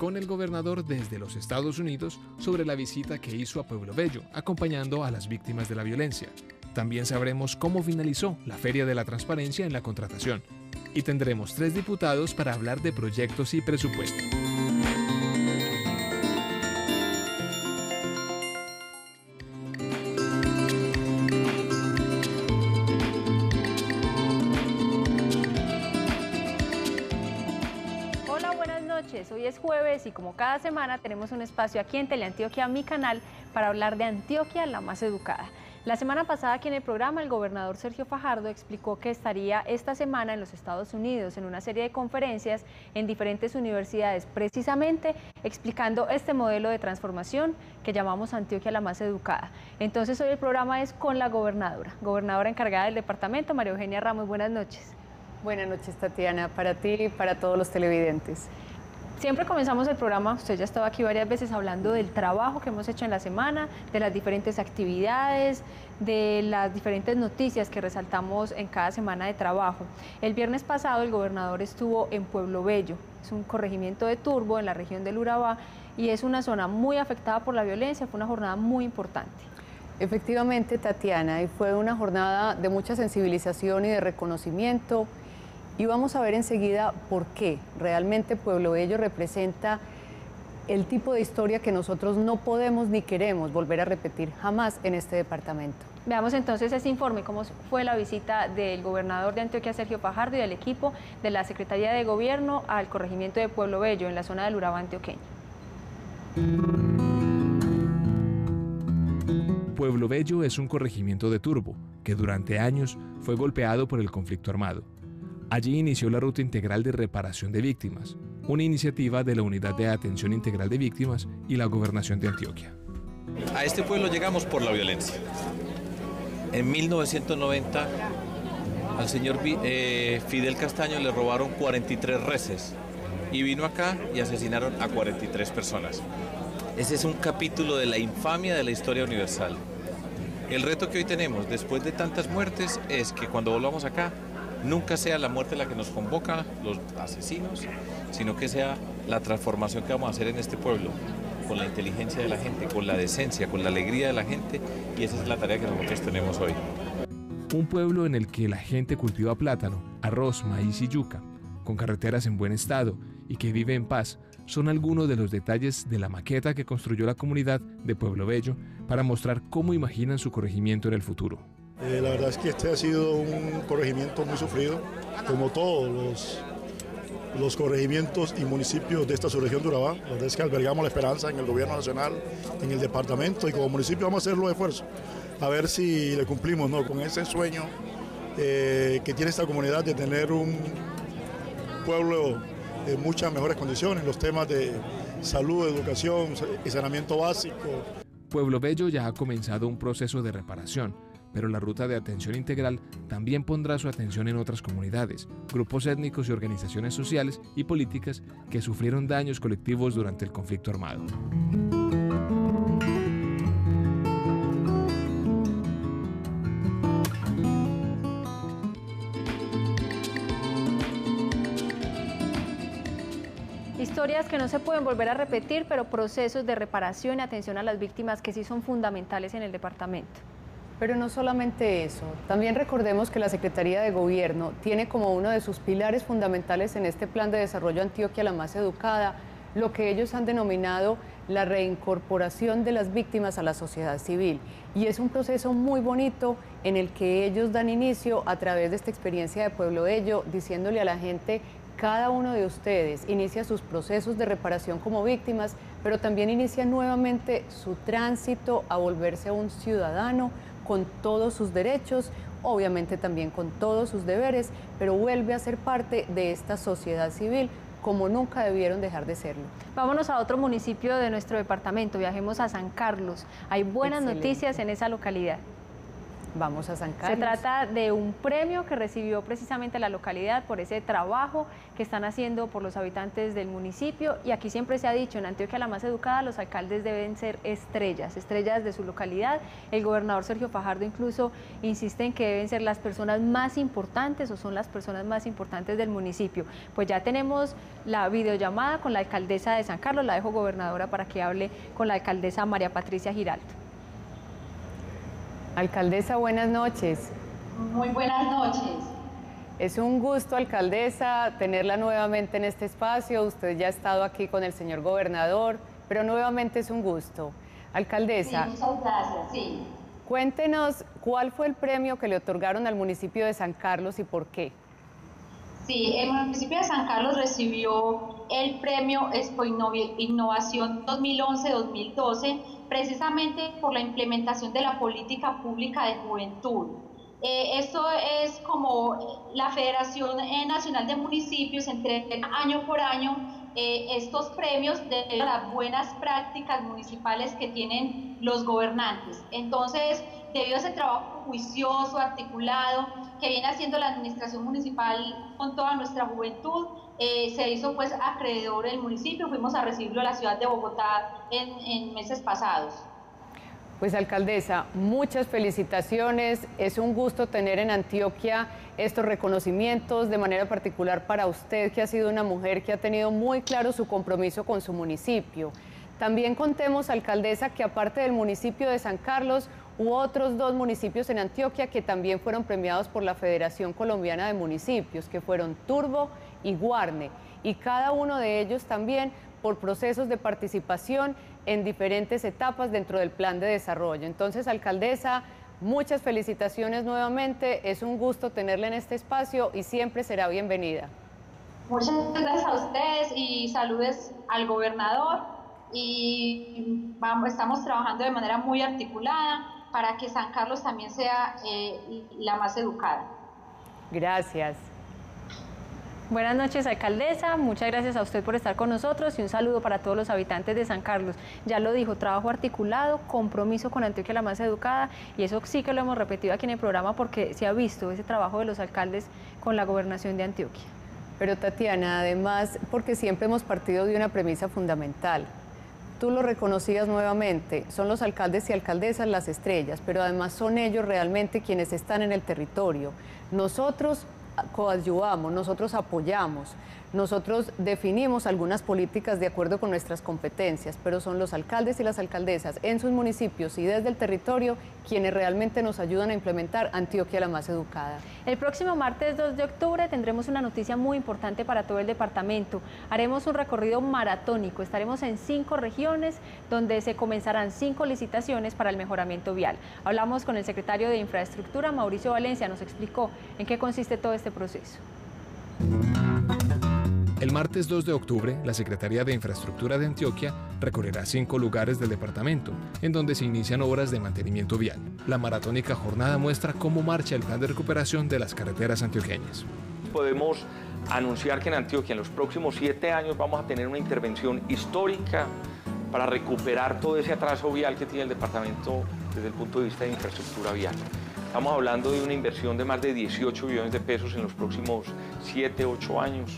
con el gobernador desde los Estados Unidos sobre la visita que hizo a Pueblo Bello, acompañando a las víctimas de la violencia. También sabremos cómo finalizó la Feria de la Transparencia en la contratación. Y tendremos tres diputados para hablar de proyectos y presupuesto. Y como cada semana tenemos un espacio aquí en Teleantioquia, mi canal, para hablar de Antioquia, la más educada. La semana pasada aquí en el programa el gobernador Sergio Fajardo explicó que estaría esta semana en los Estados Unidos en una serie de conferencias en diferentes universidades, precisamente explicando este modelo de transformación que llamamos Antioquia la más educada. Entonces hoy el programa es con la gobernadora, gobernadora encargada del departamento, María Eugenia Ramos. Buenas noches. Buenas noches, Tatiana, para ti y para todos los televidentes. Siempre comenzamos el programa, usted ya estaba aquí varias veces hablando del trabajo que hemos hecho en la semana, de las diferentes actividades, de las diferentes noticias que resaltamos en cada semana de trabajo. El viernes pasado el gobernador estuvo en Pueblo Bello, es un corregimiento de Turbo en la región del Urabá y es una zona muy afectada por la violencia, fue una jornada muy importante. Efectivamente, Tatiana, y fue una jornada de mucha sensibilización y de reconocimiento y vamos a ver enseguida por qué realmente Pueblo Bello representa el tipo de historia que nosotros no podemos ni queremos volver a repetir jamás en este departamento. Veamos entonces ese informe, cómo fue la visita del gobernador de Antioquia, Sergio Fajardo, y del equipo de la Secretaría de Gobierno al corregimiento de Pueblo Bello, en la zona del Urabá antioqueño. Pueblo Bello es un corregimiento de Turbo, que durante años fue golpeado por el conflicto armado. Allí inició la Ruta Integral de Reparación de Víctimas, una iniciativa de la Unidad de Atención Integral de Víctimas y la Gobernación de Antioquia. A este pueblo llegamos por la violencia. En 1990 al señor eh, Fidel Castaño le robaron 43 reses y vino acá y asesinaron a 43 personas. Ese es un capítulo de la infamia de la historia universal. El reto que hoy tenemos después de tantas muertes es que cuando volvamos acá nunca sea la muerte la que nos convoca, los asesinos, sino que sea la transformación que vamos a hacer en este pueblo, con la inteligencia de la gente, con la decencia, con la alegría de la gente, y esa es la tarea que nosotros tenemos hoy. Un pueblo en el que la gente cultiva plátano, arroz, maíz y yuca, con carreteras en buen estado y que vive en paz, son algunos de los detalles de la maqueta que construyó la comunidad de Pueblo Bello para mostrar cómo imaginan su corregimiento en el futuro. Eh, la verdad es que este ha sido un corregimiento muy sufrido, como todos los, corregimientos y municipios de esta subregión de Urabá. La verdad es que albergamos la esperanza en el gobierno nacional, en el departamento y como municipio vamos a hacer los esfuerzos a ver si le cumplimos ¿no? con ese sueño eh, que tiene esta comunidad de tener un pueblo en muchas mejores condiciones, los temas de salud, educación y saneamiento básico. Pueblo Bello ya ha comenzado un proceso de reparación pero la ruta de atención integral también pondrá su atención en otras comunidades, grupos étnicos y organizaciones sociales y políticas que sufrieron daños colectivos durante el conflicto armado. Historias que no se pueden volver a repetir, pero procesos de reparación y atención a las víctimas que sí son fundamentales en el departamento. Pero no solamente eso, también recordemos que la Secretaría de Gobierno tiene como uno de sus pilares fundamentales en este plan de desarrollo Antioquia la más educada, lo que ellos han denominado la reincorporación de las víctimas a la sociedad civil. Y es un proceso muy bonito en el que ellos dan inicio a través de esta experiencia de Pueblo Ello, diciéndole a la gente, cada uno de ustedes inicia sus procesos de reparación como víctimas, pero también inicia nuevamente su tránsito a volverse un ciudadano, con todos sus derechos, obviamente también con todos sus deberes, pero vuelve a ser parte de esta sociedad civil como nunca debieron dejar de serlo. Vámonos a otro municipio de nuestro departamento, viajemos a San Carlos. Hay buenas noticias en esa localidad. Vamos a San Carlos. Se trata de un premio que recibió precisamente la localidad por ese trabajo que están haciendo por los habitantes del municipio y aquí siempre se ha dicho, en Antioquia la más educada, los alcaldes deben ser estrellas, estrellas de su localidad. El gobernador Sergio Fajardo incluso insiste en que deben ser las personas más importantes o son las personas más importantes del municipio. Pues ya tenemos la videollamada con la alcaldesa de San Carlos, la dejo gobernadora para que hable con la alcaldesa María Patricia Giraldo. Alcaldesa, buenas noches. Muy buenas noches. Es un gusto, alcaldesa, tenerla nuevamente en este espacio. Usted ya ha estado aquí con el señor gobernador, pero nuevamente es un gusto. Alcaldesa. Sí, muchas gracias, sí. Cuéntenos cuál fue el premio que le otorgaron al municipio de San Carlos y por qué. Sí, el municipio de San Carlos recibió el premio Expo Innovación 2011-2012 precisamente por la implementación de la política pública de juventud. Eh, esto es como la Federación Nacional de Municipios entrega año por año eh, estos premios de las buenas prácticas municipales que tienen los gobernantes. Entonces, debido a ese trabajo juicioso, articulado, que viene haciendo la administración municipal con toda nuestra juventud, eh, se hizo pues acreedor el municipio, fuimos a recibirlo a la ciudad de Bogotá en, meses pasados. Pues alcaldesa, muchas felicitaciones. Es un gusto tener en Antioquia estos reconocimientos, de manera particular para usted, que ha sido una mujer que ha tenido muy claro su compromiso con su municipio. También contemos, alcaldesa, que aparte del municipio de San Carlos, hubo otros dos municipios en Antioquia que también fueron premiados por la Federación Colombiana de Municipios, que fueron Turbo y Guarne, y cada uno de ellos también por procesos de participación en diferentes etapas dentro del plan de desarrollo. Entonces, alcaldesa, muchas felicitaciones nuevamente, es un gusto tenerla en este espacio y siempre será bienvenida. Muchas gracias a ustedes y saludes al gobernador y vamos, estamos trabajando de manera muy articulada para que San Carlos también sea eh, la más educada. Gracias. Buenas noches, alcaldesa. Muchas gracias a usted por estar con nosotros y un saludo para todos los habitantes de San Carlos. Ya lo dijo, trabajo articulado, compromiso con Antioquia la más educada y eso sí que lo hemos repetido aquí en el programa porque se ha visto ese trabajo de los alcaldes con la gobernación de Antioquia. Pero Tatiana, además, porque siempre hemos partido de una premisa fundamental. Tú lo reconocías nuevamente, son los alcaldes y alcaldesas las estrellas, pero además son ellos realmente quienes están en el territorio. Nosotros coadyuvamos, nosotros apoyamos, nosotros definimos algunas políticas de acuerdo con nuestras competencias, pero son los alcaldes y las alcaldesas en sus municipios y desde el territorio quienes realmente nos ayudan a implementar Antioquia la más educada. El próximo martes 2 de octubre tendremos una noticia muy importante para todo el departamento. Haremos un recorrido maratónico, estaremos en cinco regiones donde se comenzarán cinco licitaciones para el mejoramiento vial. Hablamos con el secretario de Infraestructura, Mauricio Valencia, nos explicó en qué consiste todo este proceso. El martes 2 de octubre, la Secretaría de Infraestructura de Antioquia recorrerá cinco lugares del departamento, en donde se inician obras de mantenimiento vial. La maratónica jornada muestra cómo marcha el plan de recuperación de las carreteras antioqueñas. Podemos anunciar que en Antioquia en los próximos siete años vamos a tener una intervención histórica para recuperar todo ese atraso vial que tiene el departamento desde el punto de vista de infraestructura vial. Estamos hablando de una inversión de más de 18 billones de pesos en los próximos 7, 8 años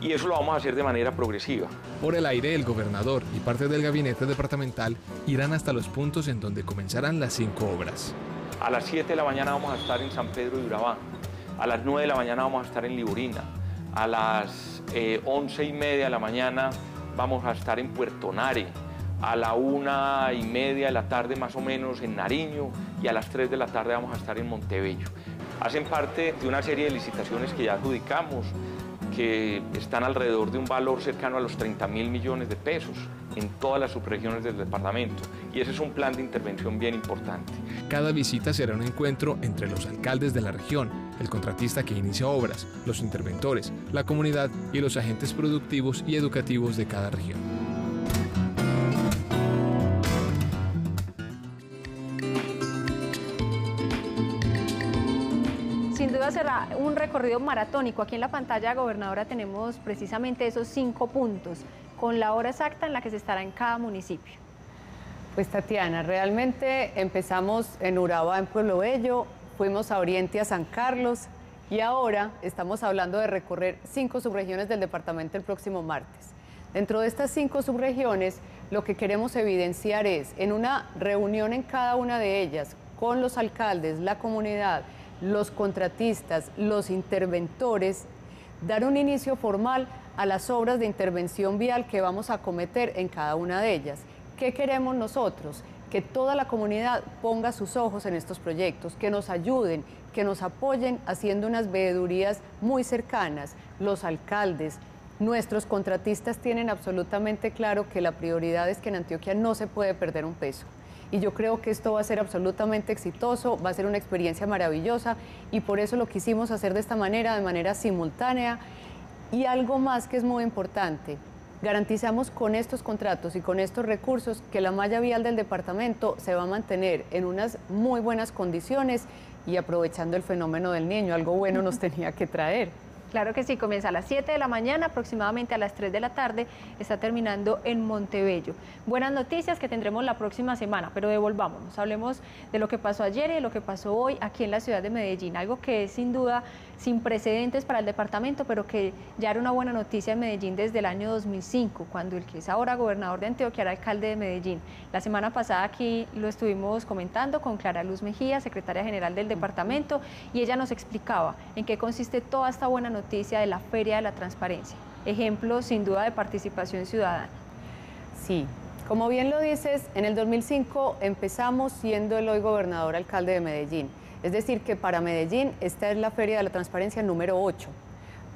y eso lo vamos a hacer de manera progresiva. Por el aire, el gobernador y parte del gabinete departamental irán hasta los puntos en donde comenzarán las cinco obras. A las 7 de la mañana vamos a estar en San Pedro de Urabá, a las 9 de la mañana vamos a estar en Liburina, a las eh, 11 y media de la mañana vamos a estar en Puerto Nare, a la una y media de la tarde más o menos en Nariño y a las 3 de la tarde vamos a estar en Montebello. Hacen parte de una serie de licitaciones que ya adjudicamos, que están alrededor de un valor cercano a los 30 mil millones de pesos en todas las subregiones del departamento. Y ese es un plan de intervención bien importante. Cada visita será un encuentro entre los alcaldes de la región, el contratista que inicia obras, los interventores, la comunidad y los agentes productivos y educativos de cada región. Será un recorrido maratónico. Aquí en la pantalla, gobernadora, tenemos precisamente esos cinco puntos, con la hora exacta en la que se estará en cada municipio. Pues Tatiana, realmente empezamos en Urabá, en Pueblo Bello, fuimos a Oriente, a San Carlos y ahora estamos hablando de recorrer cinco subregiones del departamento el próximo martes. Dentro de estas cinco subregiones, lo que queremos evidenciar es, en una reunión en cada una de ellas, con los alcaldes, la comunidad, los contratistas, los interventores, dar un inicio formal a las obras de intervención vial que vamos a cometer en cada una de ellas. ¿Qué queremos nosotros? Que toda la comunidad ponga sus ojos en estos proyectos, que nos ayuden, que nos apoyen haciendo unas veedurías muy cercanas, los alcaldes, Nuestros contratistas tienen absolutamente claro que la prioridad es que en Antioquia no se puede perder un peso y yo creo que esto va a ser absolutamente exitoso, va a ser una experiencia maravillosa y por eso lo quisimos hacer de esta manera, de manera simultánea. Y algo más que es muy importante, garantizamos con estos contratos y con estos recursos que la malla vial del departamento se va a mantener en unas muy buenas condiciones y aprovechando el fenómeno del niño, algo bueno nos tenía que traer. Claro que sí, comienza a las 7 de la mañana, aproximadamente a las 3 de la tarde, está terminando en Montebello. Buenas noticias que tendremos la próxima semana, pero devolvámonos, hablemos de lo que pasó ayer y de lo que pasó hoy aquí en la ciudad de Medellín, algo que es sin duda sin precedentes para el departamento, pero que ya era una buena noticia en Medellín desde el año 2005, cuando el que es ahora gobernador de Antioquia era alcalde de Medellín. La semana pasada aquí lo estuvimos comentando con Clara Luz Mejía, secretaria general del departamento, y ella nos explicaba en qué consiste toda esta buena noticia de la Feria de la Transparencia. Ejemplo sin duda de participación ciudadana. Sí, como bien lo dices, en el 2005 empezamos siendo el hoy gobernador alcalde de Medellín. Es decir, que para Medellín esta es la Feria de la Transparencia número 8.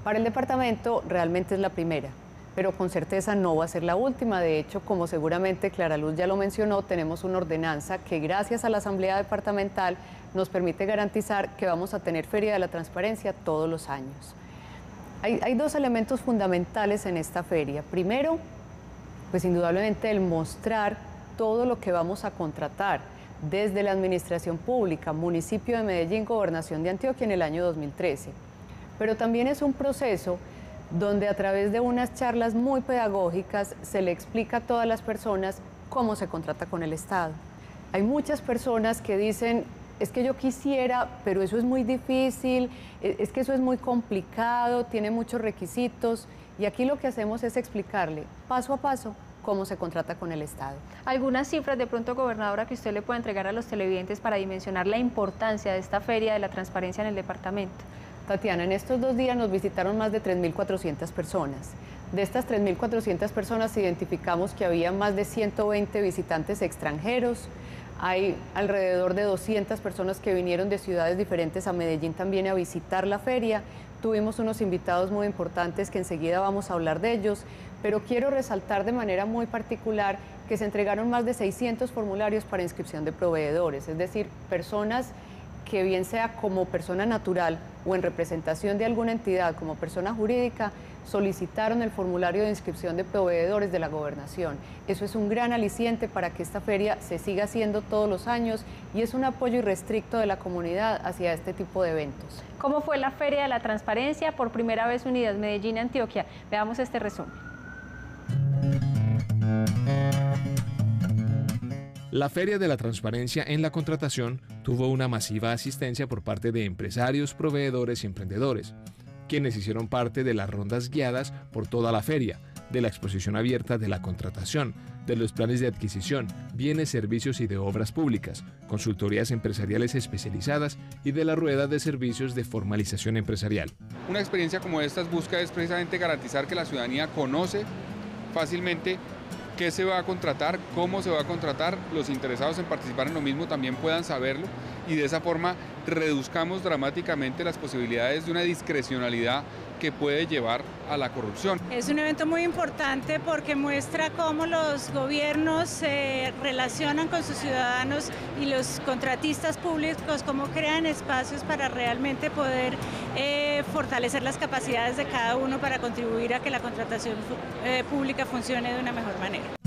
Para el departamento realmente es la primera, pero con certeza no va a ser la última. De hecho, como seguramente Clara Luz ya lo mencionó, tenemos una ordenanza que gracias a la Asamblea Departamental nos permite garantizar que vamos a tener Feria de la Transparencia todos los años. Hay, dos elementos fundamentales en esta feria. Primero, pues indudablemente el mostrar todo lo que vamos a contratar desde la administración pública, municipio de Medellín, gobernación de Antioquia en el año 2013. Pero también es un proceso donde a través de unas charlas muy pedagógicas se le explica a todas las personas cómo se contrata con el Estado. Hay muchas personas que dicen, es que yo quisiera, pero eso es muy difícil, e, es que eso es muy complicado, tiene muchos requisitos y aquí lo que hacemos es explicarle paso a paso cómo se contrata con el Estado. Algunas cifras de pronto, gobernadora, que usted le pueda entregar a los televidentes para dimensionar la importancia de esta feria de la transparencia en el departamento. Tatiana, en estos dos días nos visitaron más de 3.400 personas. De estas 3.400 personas identificamos que había más de 120 visitantes extranjeros, hay alrededor de 200 personas que vinieron de ciudades diferentes a Medellín también a visitar la feria. Tuvimos unos invitados muy importantes que enseguida vamos a hablar de ellos, pero quiero resaltar de manera muy particular que se entregaron más de 600 formularios para inscripción de proveedores, es decir, personas que bien sea como persona natural o en representación de alguna entidad como persona jurídica, solicitaron el formulario de inscripción de proveedores de la gobernación. Eso es un gran aliciente para que esta feria se siga haciendo todos los años y es un apoyo irrestricto de la comunidad hacia este tipo de eventos. ¿Cómo fue la Feria de la Transparencia por primera vez unidas Medellín y Antioquia? Veamos este resumen. La Feria de la Transparencia en la Contratación tuvo una masiva asistencia por parte de empresarios, proveedores y emprendedores quienes hicieron parte de las rondas guiadas por toda la feria, de la exposición abierta de la contratación, de los planes de adquisición, bienes, servicios y de obras públicas, consultorías empresariales especializadas y de la rueda de servicios de formalización empresarial. Una experiencia como esta busca es precisamente garantizar que la ciudadanía conoce fácilmente qué se va a contratar, cómo se va a contratar, los interesados en participar en lo mismo también puedan saberlo y de esa forma reduzcamos dramáticamente las posibilidades de una discrecionalidad que puede llevar a la corrupción. Es un evento muy importante porque muestra cómo los gobiernos se relacionan con sus ciudadanos y los contratistas públicos, cómo crean espacios para realmente poder eh, fortalecer las capacidades de cada uno para contribuir a que la contratación eh, pública funcione de una mejor manera.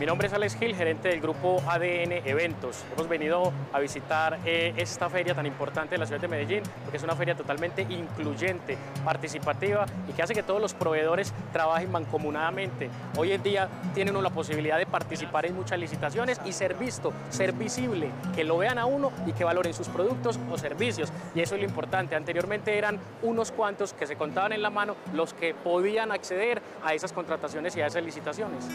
Mi nombre es Alex Gil, gerente del grupo ADN Eventos. Hemos venido a visitar eh, esta feria tan importante de la ciudad de Medellín, porque es una feria totalmente incluyente, participativa y que hace que todos los proveedores trabajen mancomunadamente. Hoy en día tienen la posibilidad de participar en muchas licitaciones y ser visto, ser visible, que lo vean a uno y que valoren sus productos o servicios. Y eso es lo importante. Anteriormente eran unos cuantos que se contaban en la mano los que podían acceder a esas contrataciones y a esas licitaciones.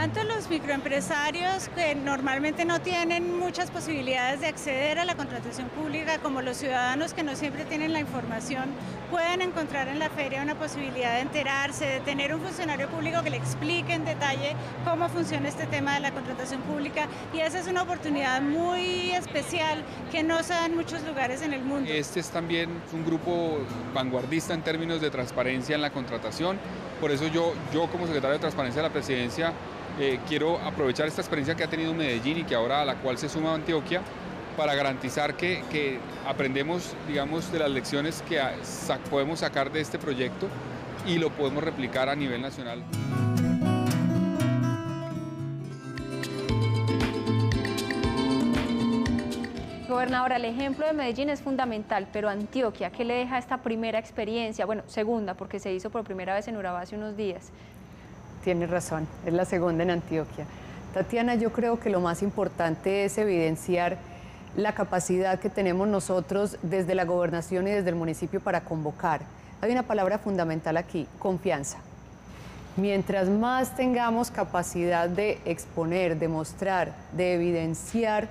Tanto los microempresarios que normalmente no tienen muchas posibilidades de acceder a la contratación pública como los ciudadanos que no siempre tienen la información pueden encontrar en la feria una posibilidad de enterarse, de tener un funcionario público que le explique en detalle cómo funciona este tema de la contratación pública y esa es una oportunidad muy especial que no se da en muchos lugares en el mundo. Este es también un grupo vanguardista en términos de transparencia en la contratación, por eso yo, yo como secretario de Transparencia de la Presidencia eh, quiero aprovechar esta experiencia que ha tenido Medellín y que ahora a la cual se suma Antioquia para garantizar que, aprendemos, digamos, de las lecciones que podemos sacar de este proyecto y lo podemos replicar a nivel nacional. Gobernadora, el ejemplo de Medellín es fundamental, pero Antioquia, ¿qué le deja esta primera experiencia? Bueno, segunda, porque se hizo por primera vez en Urabá hace unos días. Tienes razón, es la segunda en Antioquia. Tatiana, yo creo que lo más importante es evidenciar la capacidad que tenemos nosotros desde la gobernación y desde el municipio para convocar. Hay una palabra fundamental aquí, confianza. Mientras más tengamos capacidad de exponer, de mostrar, de evidenciar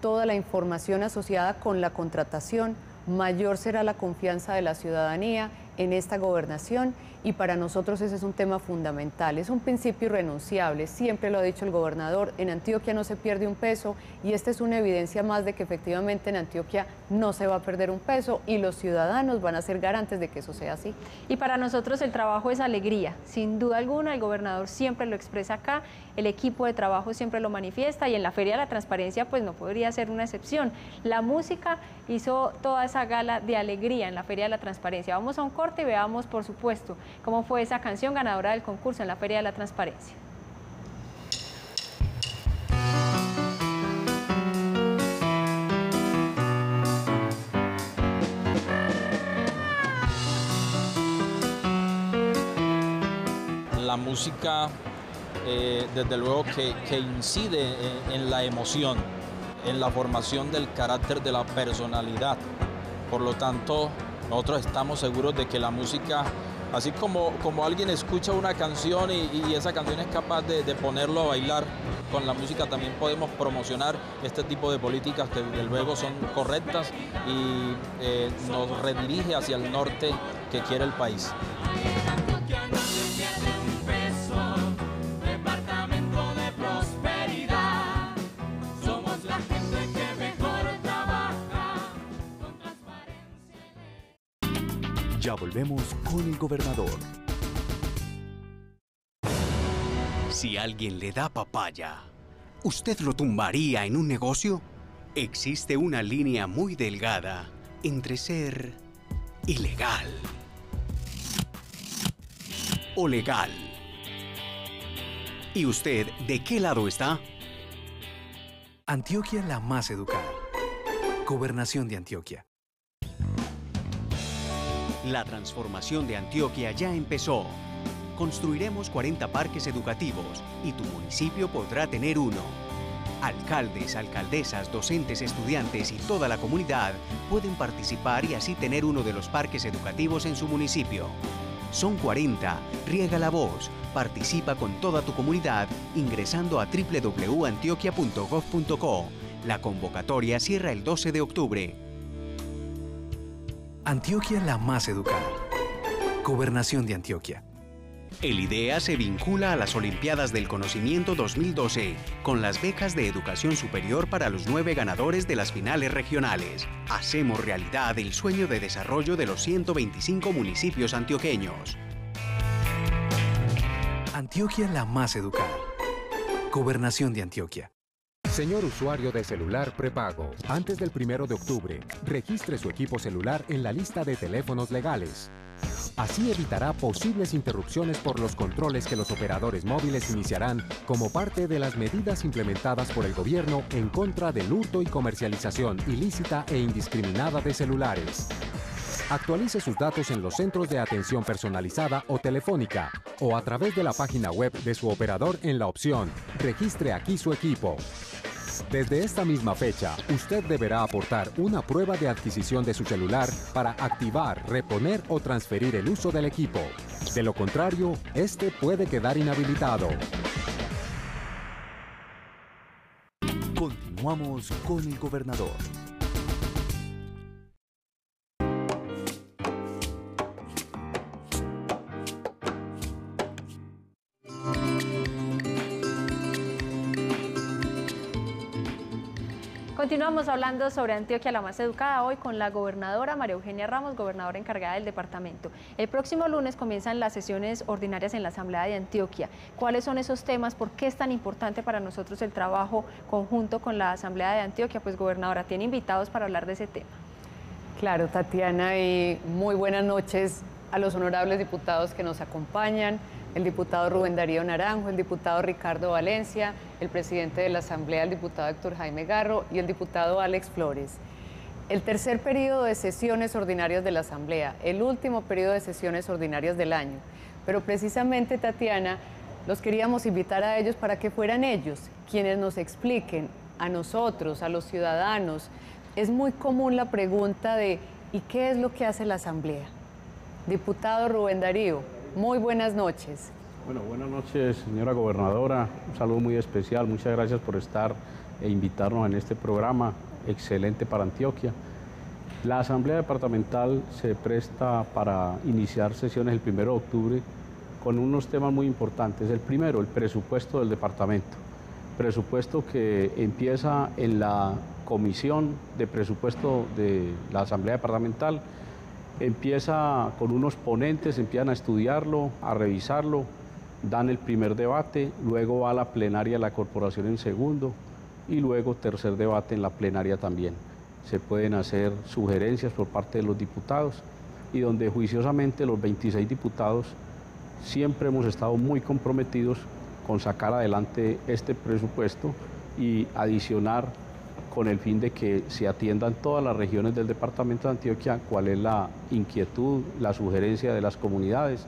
toda la información asociada con la contratación, mayor será la confianza de la ciudadanía en esta gobernación y para nosotros ese es un tema fundamental, es un principio irrenunciable, siempre lo ha dicho el gobernador, en Antioquia no se pierde un peso y esta es una evidencia más de que efectivamente en Antioquia no se va a perder un peso y los ciudadanos van a ser garantes de que eso sea así. Y para nosotros el trabajo es alegría, sin duda alguna, el gobernador siempre lo expresa acá, el equipo de trabajo siempre lo manifiesta y en la Feria de la Transparencia pues no podría ser una excepción. La música hizo toda esa gala de alegría en la Feria de la Transparencia. Vamos a un corte y veamos por supuesto cómo fue esa canción ganadora del concurso en la Feria de la Transparencia. La música, eh, desde luego, que, incide en la emoción, en la formación del carácter de la personalidad. Por lo tanto, nosotros estamos seguros de que la música Así como, como alguien escucha una canción y, esa canción es capaz de, ponerlo a bailar, con la música también podemos promocionar este tipo de políticas que desde luego son correctas y eh, nos redirige hacia el norte que quiere el país. Volvemos con el gobernador. Si alguien le da papaya, ¿usted lo tumbaría en un negocio? Existe una línea muy delgada entre ser ilegal o legal. ¿Y usted de qué lado está? Antioquia la más educada. Gobernación de Antioquia. La transformación de Antioquia ya empezó. Construiremos 40 parques educativos y tu municipio podrá tener uno. Alcaldes, alcaldesas, docentes, estudiantes y toda la comunidad pueden participar y así tener uno de los parques educativos en su municipio. Son 40, riega la voz, participa con toda tu comunidad ingresando a www.antioquia.gov.co. La convocatoria cierra el 12 de octubre. Antioquia la más educada. Gobernación de Antioquia. El IDEA se vincula a las Olimpiadas del Conocimiento 2012 con las becas de educación superior para los nueve ganadores de las finales regionales. Hacemos realidad el sueño de desarrollo de los 125 municipios antioqueños. Antioquia la más educada. Gobernación de Antioquia. Señor usuario de celular prepago, antes del primero de octubre, registre su equipo celular en la lista de teléfonos legales. Así evitará posibles interrupciones por los controles que los operadores móviles iniciarán como parte de las medidas implementadas por el gobierno en contra del hurto y comercialización ilícita e indiscriminada de celulares. Actualice sus datos en los centros de atención personalizada o telefónica o a través de la página web de su operador en la opción Registre aquí su equipo. Desde esta misma fecha, usted deberá aportar una prueba de adquisición de su celular para activar, reponer o transferir el uso del equipo. De lo contrario, este puede quedar inhabilitado. Continuamos con el gobernador. Continuamos hablando sobre Antioquia la más educada hoy con la gobernadora María Eugenia Ramos, gobernadora encargada del departamento. El próximo lunes comienzan las sesiones ordinarias en la Asamblea de Antioquia. ¿Cuáles son esos temas? ¿Por qué es tan importante para nosotros el trabajo conjunto con la Asamblea de Antioquia? Pues gobernadora, tiene invitados para hablar de ese tema. Claro, Tatiana, y muy buenas noches a los honorables diputados que nos acompañan el diputado Rubén Darío Naranjo, el diputado Ricardo Valencia, el presidente de la Asamblea, el diputado Héctor Jaime Garro y el diputado Alex Flores. El tercer periodo de sesiones ordinarias de la Asamblea, el último periodo de sesiones ordinarias del año. Pero precisamente, Tatiana, los queríamos invitar a ellos para que fueran ellos quienes nos expliquen a nosotros, a los ciudadanos. Es muy común la pregunta de ¿y qué es lo que hace la Asamblea? Diputado Rubén Darío, muy buenas noches. Bueno, buenas noches, señora gobernadora. Un saludo muy especial. Muchas gracias por estar e invitarnos en este programa excelente para Antioquia. La Asamblea Departamental se presta para iniciar sesiones el 1 de octubre con unos temas muy importantes. El primero, el presupuesto del departamento. Presupuesto que empieza en la comisión de presupuesto de la Asamblea Departamental empieza con unos ponentes, empiezan a estudiarlo, a revisarlo, dan el primer debate, luego va a la plenaria de la corporación en segundo y luego tercer debate en la plenaria también. Se pueden hacer sugerencias por parte de los diputados y donde juiciosamente los 26 diputados siempre hemos estado muy comprometidos con sacar adelante este presupuesto y adicionar con el fin de que se atiendan todas las regiones del departamento de Antioquia, cuál es la inquietud, la sugerencia de las comunidades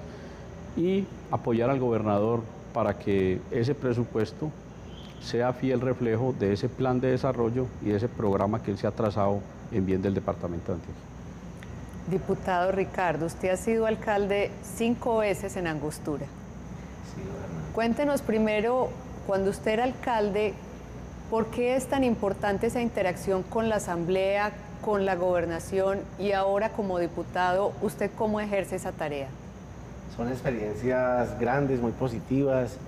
y apoyar al gobernador para que ese presupuesto sea fiel reflejo de ese plan de desarrollo y de ese programa que él se ha trazado en bien del departamento de Antioquia. Diputado Ricardo, usted ha sido alcalde cinco veces en Angostura. Cuéntenos primero, cuando usted era alcalde, ¿Por qué es tan importante esa interacción con la Asamblea, con la gobernación y ahora como diputado, usted cómo ejerce esa tarea? Son experiencias grandes, muy positivas.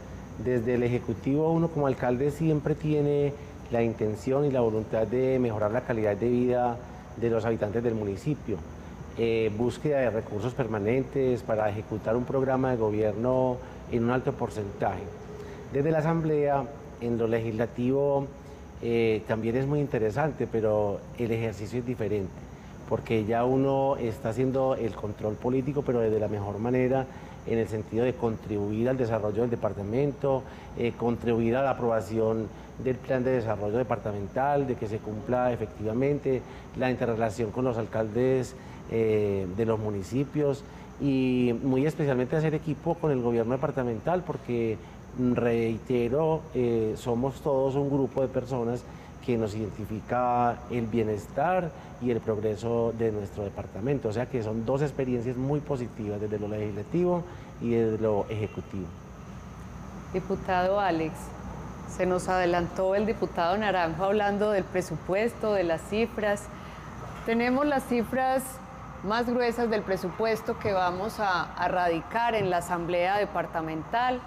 Desde el Ejecutivo uno como alcalde siempre tiene la intención y la voluntad de mejorar la calidad de vida de los habitantes del municipio. Eh, búsqueda de recursos permanentes para ejecutar un programa de gobierno en un alto porcentaje. Desde la Asamblea en lo legislativo eh, también es muy interesante, pero el ejercicio es diferente, porque ya uno está haciendo el control político, pero de la mejor manera, en el sentido de contribuir al desarrollo del departamento, eh, contribuir a la aprobación del plan de desarrollo departamental, de que se cumpla efectivamente la interrelación con los alcaldes eh, de los municipios y muy especialmente hacer equipo con el gobierno departamental, porque reitero, eh, somos todos un grupo de personas que nos identifica el bienestar y el progreso de nuestro departamento. O sea que son dos experiencias muy positivas desde lo legislativo y desde lo ejecutivo. Diputado Alex, se nos adelantó el diputado Naranjo hablando del presupuesto, de las cifras. Tenemos las cifras más gruesas del presupuesto que vamos a, a radicar en la Asamblea Departamental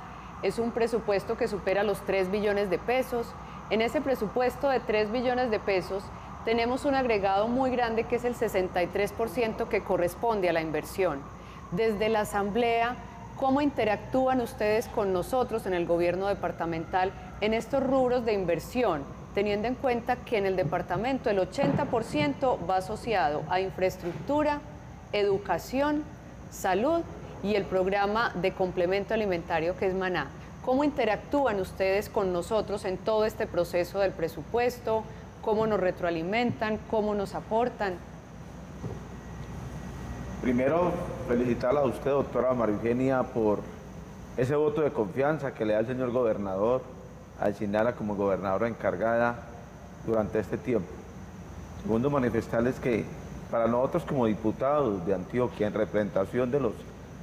es un presupuesto que supera los 3 billones de pesos. En ese presupuesto de 3 billones de pesos tenemos un agregado muy grande que es el 63% que corresponde a la inversión. Desde la Asamblea, ¿cómo interactúan ustedes con nosotros en el gobierno departamental en estos rubros de inversión? teniendo en cuenta que en el departamento el 80% va asociado a infraestructura, educación, salud y el programa de complemento alimentario que es Maná. ¿Cómo interactúan ustedes con nosotros en todo este proceso del presupuesto? ¿Cómo nos retroalimentan? ¿Cómo nos aportan? Primero, felicitarla a usted, doctora Marigenia, por ese voto de confianza que le da el señor gobernador al asignarla como gobernadora encargada durante este tiempo. Segundo, manifestarles que para nosotros como diputados de Antioquia, en representación de los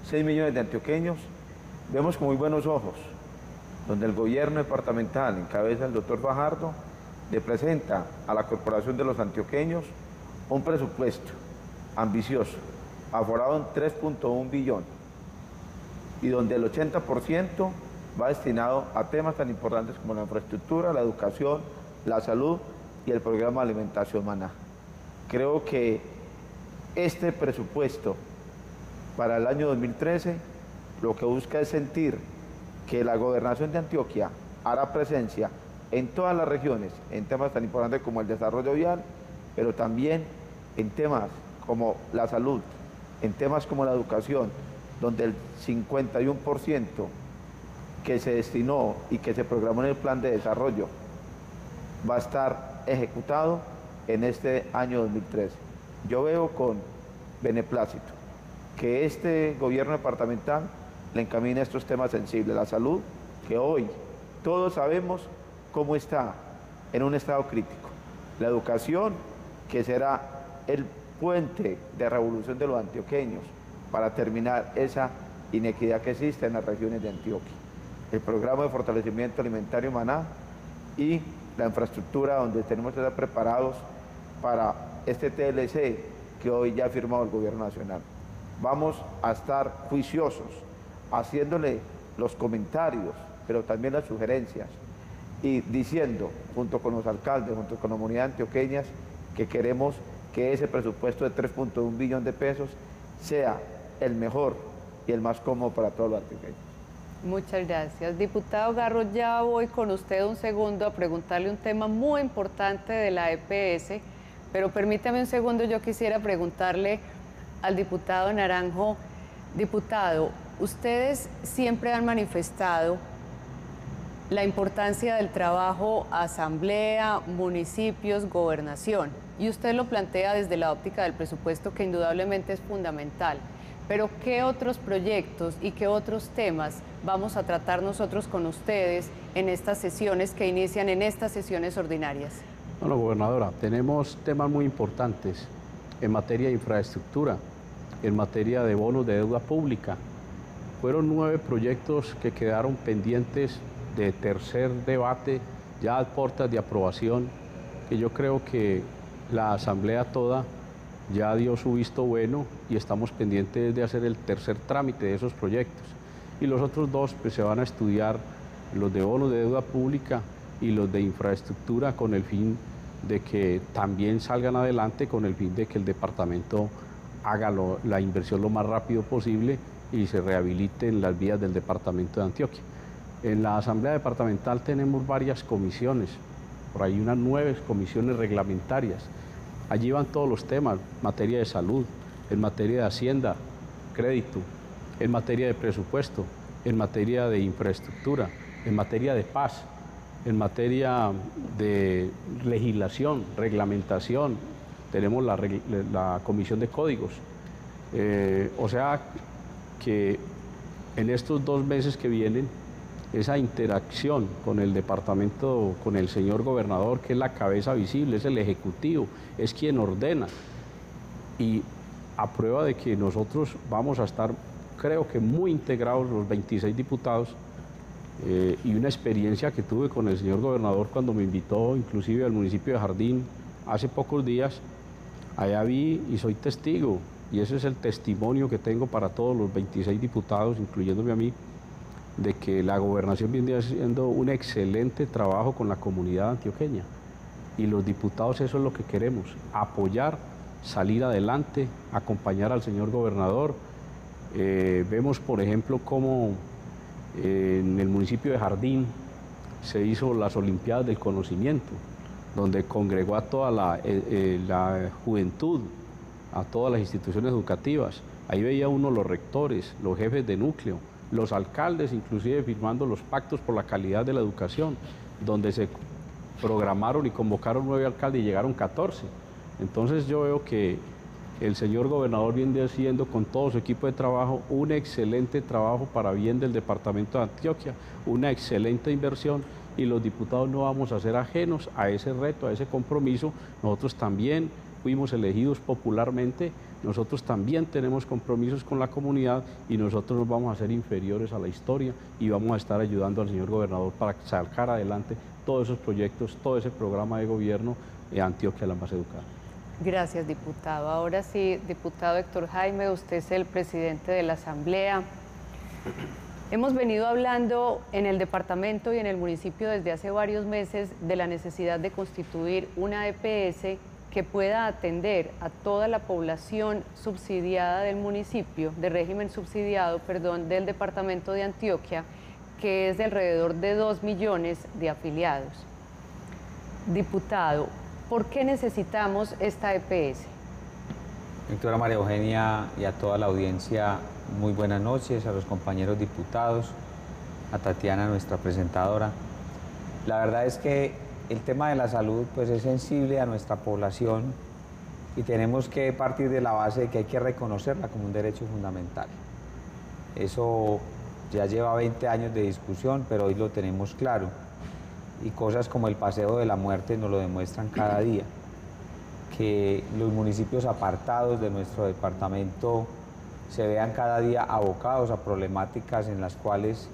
6 millones de antioqueños, vemos con muy buenos ojos, donde el gobierno departamental, en cabeza del doctor Fajardo, le presenta a la Corporación de los Antioqueños un presupuesto ambicioso, aforado en 3.1 billones, y donde el 80% va destinado a temas tan importantes como la infraestructura, la educación, la salud y el programa de alimentación maná. Creo que este presupuesto para el año 2013 lo que busca es sentir que la gobernación de Antioquia hará presencia en todas las regiones, en temas tan importantes como el desarrollo vial, pero también en temas como la salud, en temas como la educación, donde el 51% que se destinó y que se programó en el plan de desarrollo va a estar ejecutado en este año 2013. Yo veo con beneplácito que este gobierno departamental le encamine estos temas sensibles, la salud, que hoy todos sabemos cómo está en un estado crítico, la educación, que será el puente de revolución de los antioqueños para terminar esa inequidad que existe en las regiones de Antioquia, el programa de fortalecimiento alimentario Maná y la infraestructura donde tenemos que estar preparados para este TLC que hoy ya ha firmado el gobierno nacional. Vamos a estar juiciosos, haciéndole los comentarios, pero también las sugerencias, y diciendo, junto con los alcaldes, junto con la comunidad antioqueñas, que queremos que ese presupuesto de 3.1 billón de pesos sea el mejor y el más cómodo para todos los antioqueños. Muchas gracias. Diputado Garro, ya voy con usted un segundo a preguntarle un tema muy importante de la EPS, pero permítame un segundo, yo quisiera preguntarle al diputado Naranjo, diputado, ustedes siempre han manifestado la importancia del trabajo asamblea, municipios, gobernación, y usted lo plantea desde la óptica del presupuesto que indudablemente es fundamental. Pero ¿qué otros proyectos y qué otros temas vamos a tratar nosotros con ustedes en estas sesiones que inician en estas sesiones ordinarias? Bueno, gobernadora, tenemos temas muy importantes en materia de infraestructura, en materia de bonos de deuda pública. Fueron nueve proyectos que quedaron pendientes de tercer debate, ya a puertas de aprobación, que yo creo que la Asamblea toda ya dio su visto bueno y estamos pendientes de hacer el tercer trámite de esos proyectos. Y los otros dos pues, se van a estudiar, los de bonos de deuda pública y los de infraestructura con el fin de que también salgan adelante, con el fin de que el departamento haga la inversión lo más rápido posible y se rehabiliten las vías del departamento de Antioquia. En la Asamblea Departamental tenemos varias comisiones, por ahí unas nueve comisiones reglamentarias Allí van todos los temas, materia de salud, en materia de hacienda, crédito, en materia de presupuesto, en materia de infraestructura, en materia de paz, en materia de legislación, reglamentación, tenemos la, comisión de códigos. Eh, o sea que en estos dos meses que vienen esa interacción con el departamento, con el señor gobernador, que es la cabeza visible, es el ejecutivo, es quien ordena. Y a prueba de que nosotros vamos a estar, creo que muy integrados los 26 diputados, eh, y una experiencia que tuve con el señor gobernador cuando me invitó inclusive al municipio de Jardín hace pocos días, allá vi y soy testigo, y ese es el testimonio que tengo para todos los 26 diputados, incluyéndome a mí, de que la gobernación viene haciendo un excelente trabajo con la comunidad antioqueña. Y los diputados eso es lo que queremos, apoyar, salir adelante, acompañar al señor gobernador. Eh, vemos, por ejemplo, cómo eh, en el municipio de Jardín se hizo las Olimpiadas del Conocimiento, donde congregó a toda la, eh, la juventud, a todas las instituciones educativas Ahí veía uno los rectores, los jefes de núcleo, los alcaldes, inclusive firmando los pactos por la calidad de la educación, donde se programaron y convocaron nueve alcaldes y llegaron 14. Entonces yo veo que el señor gobernador viene haciendo con todo su equipo de trabajo un excelente trabajo para bien del departamento de Antioquia, una excelente inversión y los diputados no vamos a ser ajenos a ese reto, a ese compromiso. Nosotros también fuimos elegidos popularmente, nosotros también tenemos compromisos con la comunidad y nosotros no vamos a ser inferiores a la historia y vamos a estar ayudando al señor gobernador para sacar adelante todos esos proyectos, todo ese programa de gobierno de Antioquia la más educada. Gracias, diputado. Ahora sí, diputado Héctor Jaime, usted es el presidente de la Asamblea. Hemos venido hablando en el departamento y en el municipio desde hace varios meses de la necesidad de constituir una EPS que pueda atender a toda la población subsidiada del municipio, de régimen subsidiado, perdón, del departamento de Antioquia, que es de alrededor de 2 millones de afiliados. Diputado, ¿Por qué necesitamos esta EPS? Doctora María Eugenia y a toda la audiencia, muy buenas noches, a los compañeros diputados, a Tatiana, nuestra presentadora. La verdad es que el tema de la salud pues, es sensible a nuestra población y tenemos que partir de la base de que hay que reconocerla como un derecho fundamental. Eso ya lleva 20 años de discusión, pero hoy lo tenemos claro y cosas como el paseo de la muerte nos lo demuestran cada día. Que los municipios apartados de nuestro departamento se vean cada día abocados a problemáticas en las cuales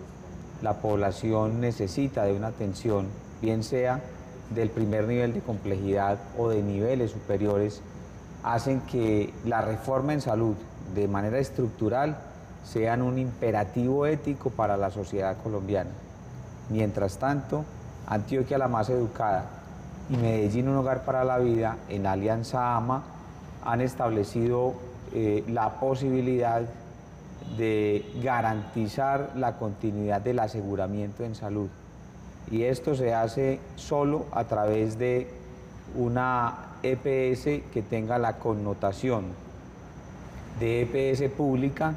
la población necesita de una atención, bien sea del primer nivel de complejidad o de niveles superiores, hacen que la reforma en salud de manera estructural sean un imperativo ético para la sociedad colombiana. Mientras tanto, Antioquia la más educada y Medellín un hogar para la vida, en Alianza AMA, han establecido eh, la posibilidad de garantizar la continuidad del aseguramiento en salud. Y esto se hace solo a través de una EPS que tenga la connotación de EPS pública,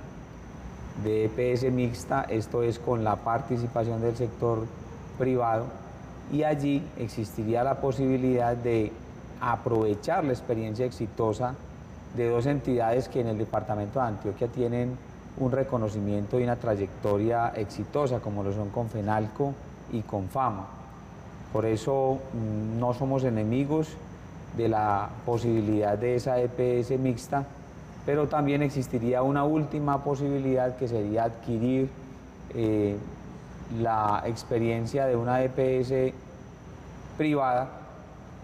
de EPS mixta, esto es con la participación del sector privado, y allí existiría la posibilidad de aprovechar la experiencia exitosa de dos entidades que en el departamento de Antioquia tienen un reconocimiento y una trayectoria exitosa, como lo son Confenalco y Confama. Por eso mm, no somos enemigos de la posibilidad de esa EPS mixta, pero también existiría una última posibilidad que sería adquirir eh, la experiencia de una EPS privada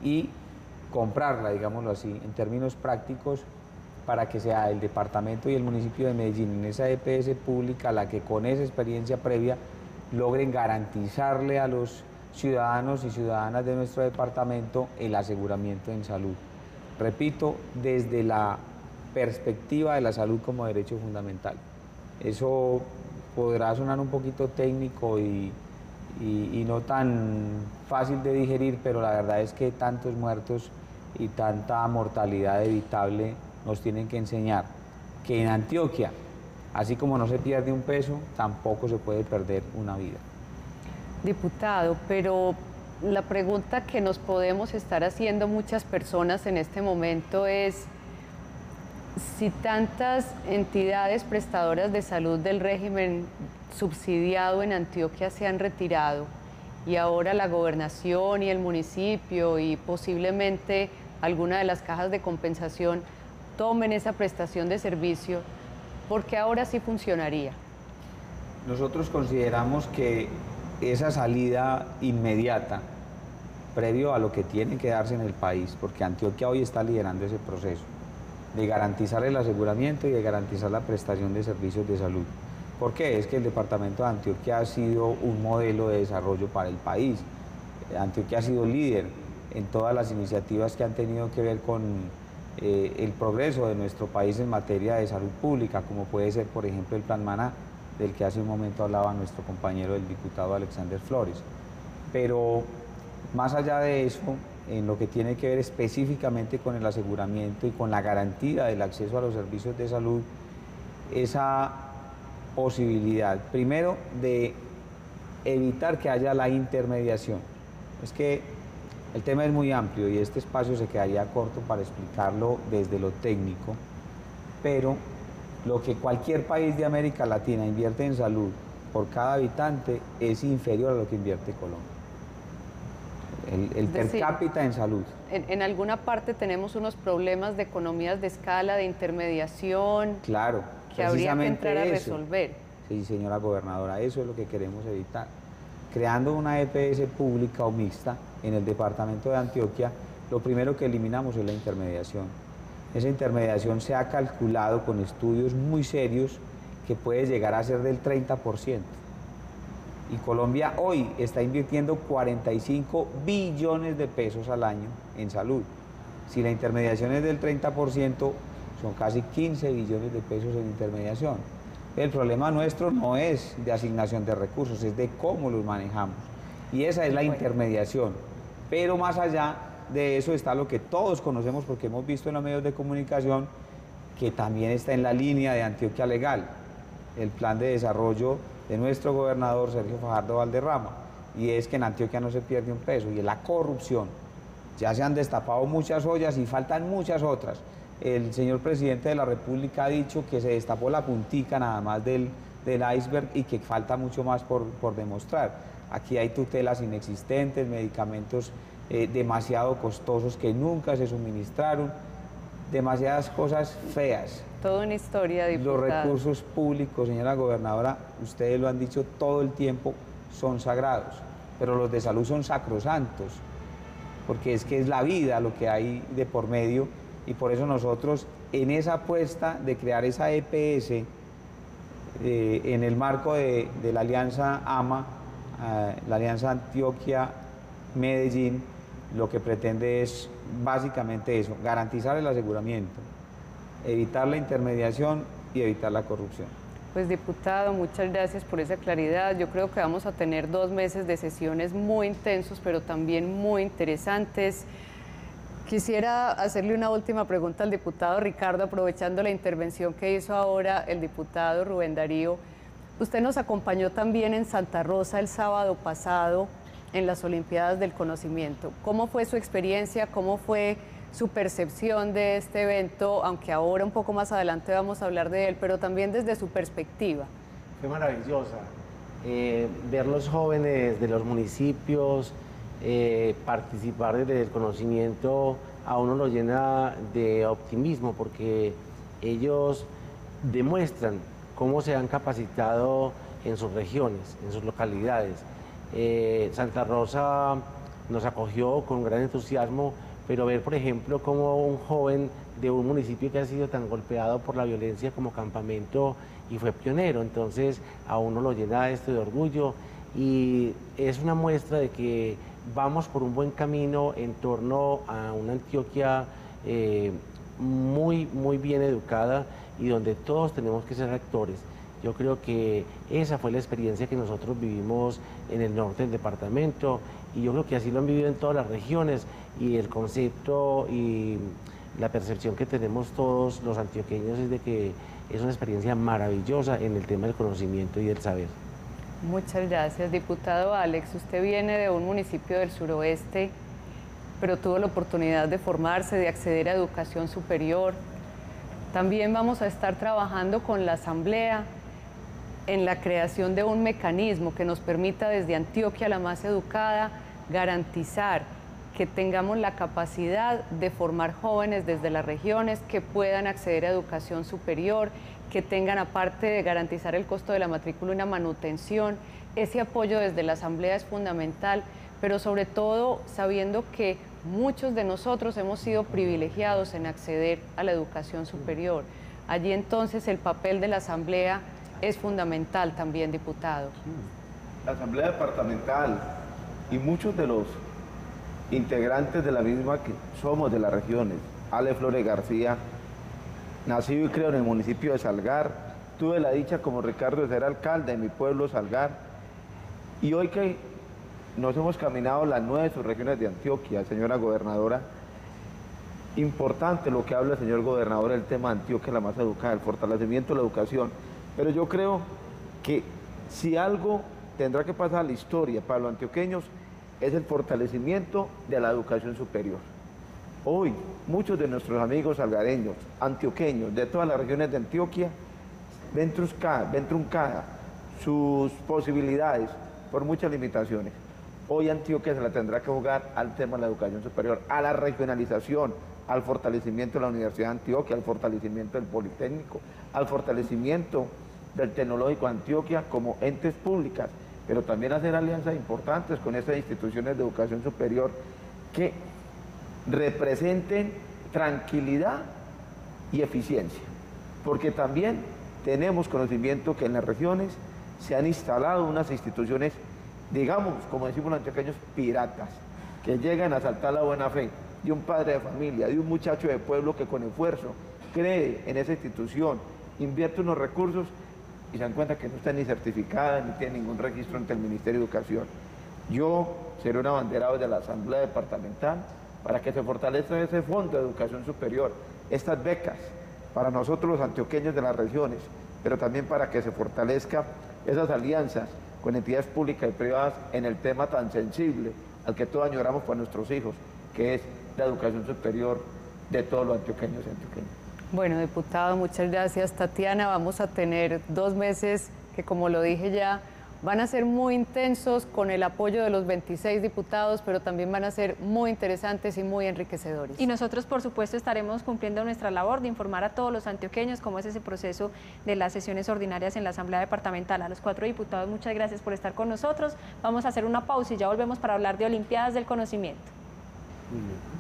y comprarla, digámoslo así, en términos prácticos, para que sea el departamento y el municipio de Medellín, en esa EPS pública, la que con esa experiencia previa logren garantizarle a los ciudadanos y ciudadanas de nuestro departamento el aseguramiento en salud. Repito, desde la perspectiva de la salud como derecho fundamental. Eso podrá sonar un poquito técnico y, no tan fácil de digerir, pero la verdad es que tantos muertos y tanta mortalidad evitable nos tienen que enseñar que en Antioquia, así como no se pierde un peso, tampoco se puede perder una vida. Diputado, pero la pregunta que nos podemos estar haciendo muchas personas en este momento es, si tantas entidades prestadoras de salud del régimen subsidiado en Antioquia se han retirado y ahora la gobernación y el municipio y posiblemente alguna de las cajas de compensación tomen esa prestación de servicio, porque ahora sí funcionaría. Nosotros consideramos que esa salida inmediata, previo a lo que tiene que darse en el país, porque Antioquia hoy está liderando ese proceso, de garantizar el aseguramiento y de garantizar la prestación de servicios de salud. ¿Por qué? Es que el departamento de Antioquia ha sido un modelo de desarrollo para el país. Antioquia ha sido líder en todas las iniciativas que han tenido que ver con eh, el progreso de nuestro país en materia de salud pública, como puede ser, por ejemplo, el Plan Maná, del que hace un momento hablaba nuestro compañero, el diputado Alexander Flores. Pero más allá de eso, en lo que tiene que ver específicamente con el aseguramiento y con la garantía del acceso a los servicios de salud, esa posibilidad, primero de evitar que haya la intermediación. Es que el tema es muy amplio y este espacio se quedaría corto para explicarlo desde lo técnico, pero lo que cualquier país de América Latina invierte en salud por cada habitante es inferior a lo que invierte Colombia. El, per cápita en salud. En, alguna parte tenemos unos problemas de economías de escala, de intermediación. Claro. Que habría que entrar a resolver. Sí, señora gobernadora, eso es lo que queremos evitar. Creando una EPS pública o mixta en el departamento de Antioquia, lo primero que eliminamos es la intermediación. Esa intermediación se ha calculado con estudios muy serios que puede llegar a ser del 30% y Colombia hoy está invirtiendo 45 billones de pesos al año en salud. Si la intermediación es del 30%, son casi 15 billones de pesos en intermediación. El problema nuestro no es de asignación de recursos, es de cómo los manejamos. Y esa es la intermediación. Pero más allá de eso está lo que todos conocemos porque hemos visto en los medios de comunicación que también está en la línea de Antioquia Legal, el plan de desarrollo de nuestro gobernador Sergio Fajardo Valderrama, y es que en Antioquia no se pierde un peso, y es la corrupción. Ya se han destapado muchas ollas y faltan muchas otras. El señor presidente de la República ha dicho que se destapó la puntica nada más del, del iceberg y que falta mucho más por, por demostrar. Aquí hay tutelas inexistentes, medicamentos eh, demasiado costosos que nunca se suministraron, demasiadas cosas feas. Toda una historia, diputado. Los recursos públicos, señora gobernadora, ustedes lo han dicho todo el tiempo, son sagrados, pero los de salud son sacrosantos, porque es que es la vida lo que hay de por medio y por eso nosotros en esa apuesta de crear esa EPS eh, en el marco de, la alianza AMA, la alianza Antioquia-Medellín, lo que pretende es básicamente eso, garantizar el aseguramiento, evitar la intermediación y evitar la corrupción. Pues diputado, muchas gracias por esa claridad. Yo creo que vamos a tener dos meses de sesiones muy intensos, pero también muy interesantes. Quisiera hacerle una última pregunta al diputado Ricardo, aprovechando la intervención que hizo ahora el diputado Rubén Darío. Usted nos acompañó también en Santa Rosa el sábado pasado en las Olimpiadas del Conocimiento. ¿Cómo fue su experiencia? ¿Cómo fue su percepción de este evento? Aunque ahora un poco más adelante vamos a hablar de él, pero también desde su perspectiva. Fue maravillosa. Eh, ver los jóvenes de los municipios eh, participar desde el conocimiento a uno lo llena de optimismo porque ellos demuestran cómo se han capacitado en sus regiones, en sus localidades. Eh, Santa Rosa nos acogió con gran entusiasmo, pero ver, por ejemplo, cómo un joven de un municipio que ha sido tan golpeado por la violencia como campamento y fue pionero, entonces a uno lo llena esto de orgullo y es una muestra de que vamos por un buen camino en torno a una Antioquia eh, muy, muy bien educada y donde todos tenemos que ser actores. Yo creo que esa fue la experiencia que nosotros vivimos en el norte del departamento y yo creo que así lo han vivido en todas las regiones y el concepto y la percepción que tenemos todos los antioqueños es de que es una experiencia maravillosa en el tema del conocimiento y del saber. Muchas gracias, diputado Alex. Usted viene de un municipio del suroeste, pero tuvo la oportunidad de formarse, de acceder a educación superior. También vamos a estar trabajando con la Asamblea en la creación de un mecanismo que nos permita desde Antioquia la más educada garantizar que tengamos la capacidad de formar jóvenes desde las regiones que puedan acceder a educación superior, que tengan aparte de garantizar el costo de la matrícula una manutención. Ese apoyo desde la Asamblea es fundamental, pero sobre todo sabiendo que muchos de nosotros hemos sido privilegiados en acceder a la educación superior. Allí entonces el papel de la Asamblea es fundamental también, diputado. La Asamblea Departamental y muchos de los integrantes de la misma que somos de las regiones, Ale Flores García, nacido y creo en el municipio de Salgar, tuve la dicha como Ricardo de ser alcalde de mi pueblo Salgar, y hoy que nos hemos caminado las nueve subregiones de Antioquia, señora gobernadora, importante lo que habla el señor gobernador del tema de Antioquia, la más educada, el fortalecimiento de la educación. Pero yo creo que si algo tendrá que pasar a la historia para los antioqueños es el fortalecimiento de la educación superior. Hoy, muchos de nuestros amigos salgareños, antioqueños, de todas las regiones de Antioquia, ven truncadas ven sus posibilidades por muchas limitaciones. Hoy Antioquia se la tendrá que jugar al tema de la educación superior, a la regionalización, al fortalecimiento de la Universidad de Antioquia, al fortalecimiento del Politécnico, al fortalecimiento del Tecnológico de Antioquia como entes públicas, pero también hacer alianzas importantes con estas instituciones de educación superior que representen tranquilidad y eficiencia, porque también tenemos conocimiento que en las regiones se han instalado unas instituciones, digamos, como decimos los antioqueños, piratas, que llegan a saltar la buena fe de un padre de familia, de un muchacho de pueblo que con esfuerzo cree en esa institución, invierte unos recursos y se dan cuenta que no está ni certificada ni tiene ningún registro ante el Ministerio de Educación. Yo seré un abanderado de la Asamblea Departamental para que se fortalezca ese fondo de educación superior, estas becas para nosotros los antioqueños de las regiones, pero también para que se fortalezca esas alianzas con entidades públicas y privadas en el tema tan sensible al que todos añoramos para nuestros hijos, que es la educación superior de todos los antioqueños y antioqueñas. Bueno, diputado, muchas gracias. Tatiana, vamos a tener dos meses que, como lo dije ya, van a ser muy intensos con el apoyo de los 26 diputados, pero también van a ser muy interesantes y muy enriquecedores. Y nosotros, por supuesto, estaremos cumpliendo nuestra labor de informar a todos los antioqueños cómo es ese proceso de las sesiones ordinarias en la Asamblea Departamental. A los cuatro diputados, muchas gracias por estar con nosotros. Vamos a hacer una pausa y ya volvemos para hablar de Olimpiadas del Conocimiento. Ya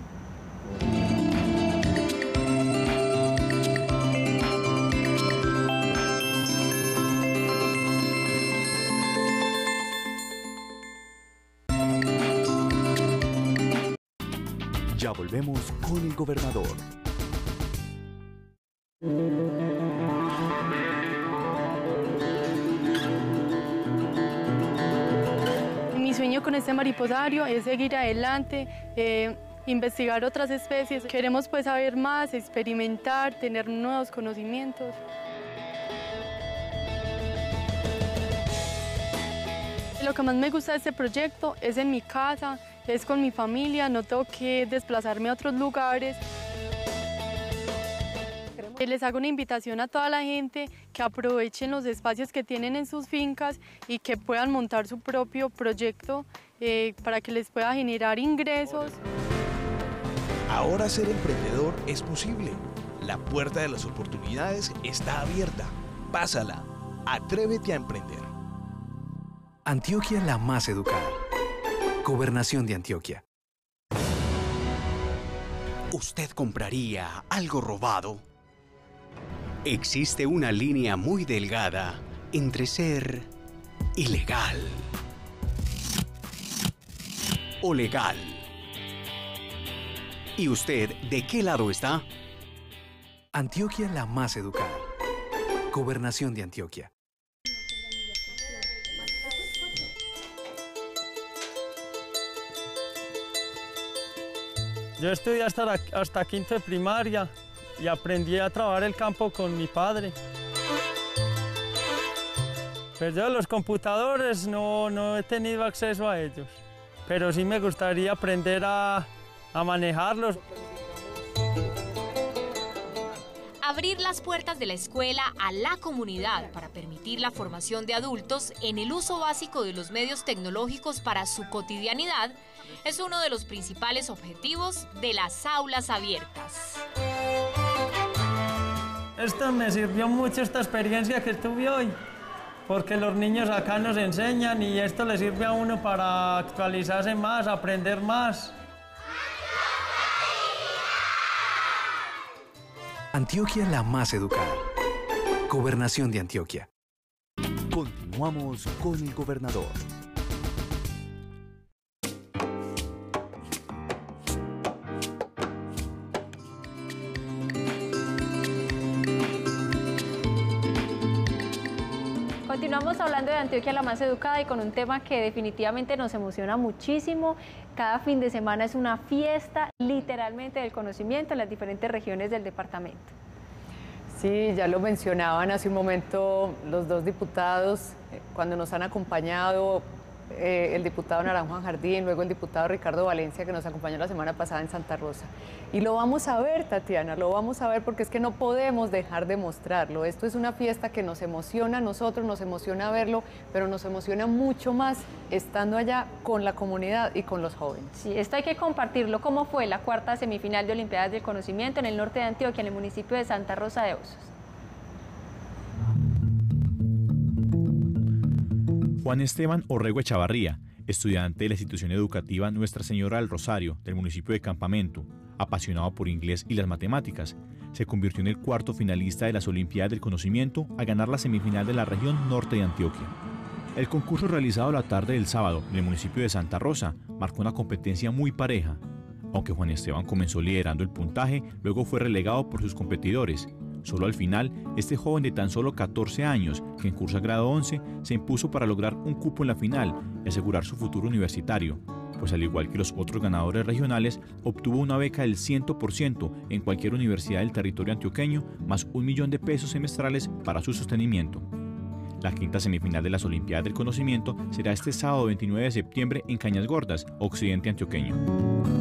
volvemos con el gobernador. Mi sueño con este mariposario es seguir adelante, eh, investigar otras especies. Queremos pues saber más, experimentar, tener nuevos conocimientos. Lo que más me gusta de este proyecto es en mi casa, es con mi familia, no tengo que desplazarme a otros lugares. Les hago una invitación a toda la gente que aprovechen los espacios que tienen en sus fincas y que puedan montar su propio proyecto eh, para que les pueda generar ingresos. Ahora ser emprendedor es posible. La puerta de las oportunidades está abierta. Pásala. Atrévete a emprender. Antioquia la más educada. Gobernación de Antioquia. ¿Usted compraría algo robado? Existe una línea muy delgada entre ser ilegal o legal. ¿Y usted de qué lado está? Antioquia la más educada. Gobernación de Antioquia. Yo estudié hasta, hasta quinto de primaria y aprendí a trabajar el campo con mi padre. Pero yo los computadores no, no he tenido acceso a ellos, pero sí me gustaría aprender a, a manejarlos. Abrir las puertas de la escuela a la comunidad para permitir la formación de adultos en el uso básico de los medios tecnológicos para su cotidianidad es uno de los principales objetivos de las aulas abiertas. Esto me sirvió mucho esta experiencia que tuve hoy, porque los niños acá nos enseñan y esto le sirve a uno para actualizarse más, aprender más. Antioquia la más educada. Gobernación de Antioquia. Continuamos con el gobernador. Continuamos hablando de Antioquia la más educada y con un tema que definitivamente nos emociona muchísimo. Cada fin de semana es una fiesta literalmente del conocimiento en las diferentes regiones del departamento. Sí, ya lo mencionaban hace un momento los dos diputados eh, cuando nos han acompañado eh, el diputado Naranjo Jardín, luego el diputado Ricardo Valencia, que nos acompañó la semana pasada en Santa Rosa. Y lo vamos a ver, Tatiana, lo vamos a ver porque es que no podemos dejar de mostrarlo. Esto es una fiesta que nos emociona a nosotros, nos emociona verlo, pero nos emociona mucho más estando allá con la comunidad y con los jóvenes. Sí, esto hay que compartirlo. ¿Cómo fue la cuarta semifinal de Olimpiadas del Conocimiento en el norte de Antioquia, en el municipio de Santa Rosa de Osos? Juan Esteban Orrego Echavarría, estudiante de la institución educativa Nuestra Señora del Rosario del municipio de Campamento, apasionado por inglés y las matemáticas, se convirtió en el cuarto finalista de las Olimpiadas del Conocimiento a ganar la semifinal de la región norte de Antioquia. El concurso realizado la tarde del sábado en el municipio de Santa Rosa marcó una competencia muy pareja. Aunque Juan Esteban comenzó liderando el puntaje, luego fue relegado por sus competidores Solo al final, este joven de tan solo 14 años, que en cursa grado 11, se impuso para lograr un cupo en la final y asegurar su futuro universitario, pues al igual que los otros ganadores regionales, obtuvo una beca del 100% en cualquier universidad del territorio antioqueño, más un millón de pesos semestrales para su sostenimiento. La quinta semifinal de las Olimpiadas del Conocimiento será este sábado 29 de septiembre en Cañas Gordas, occidente antioqueño.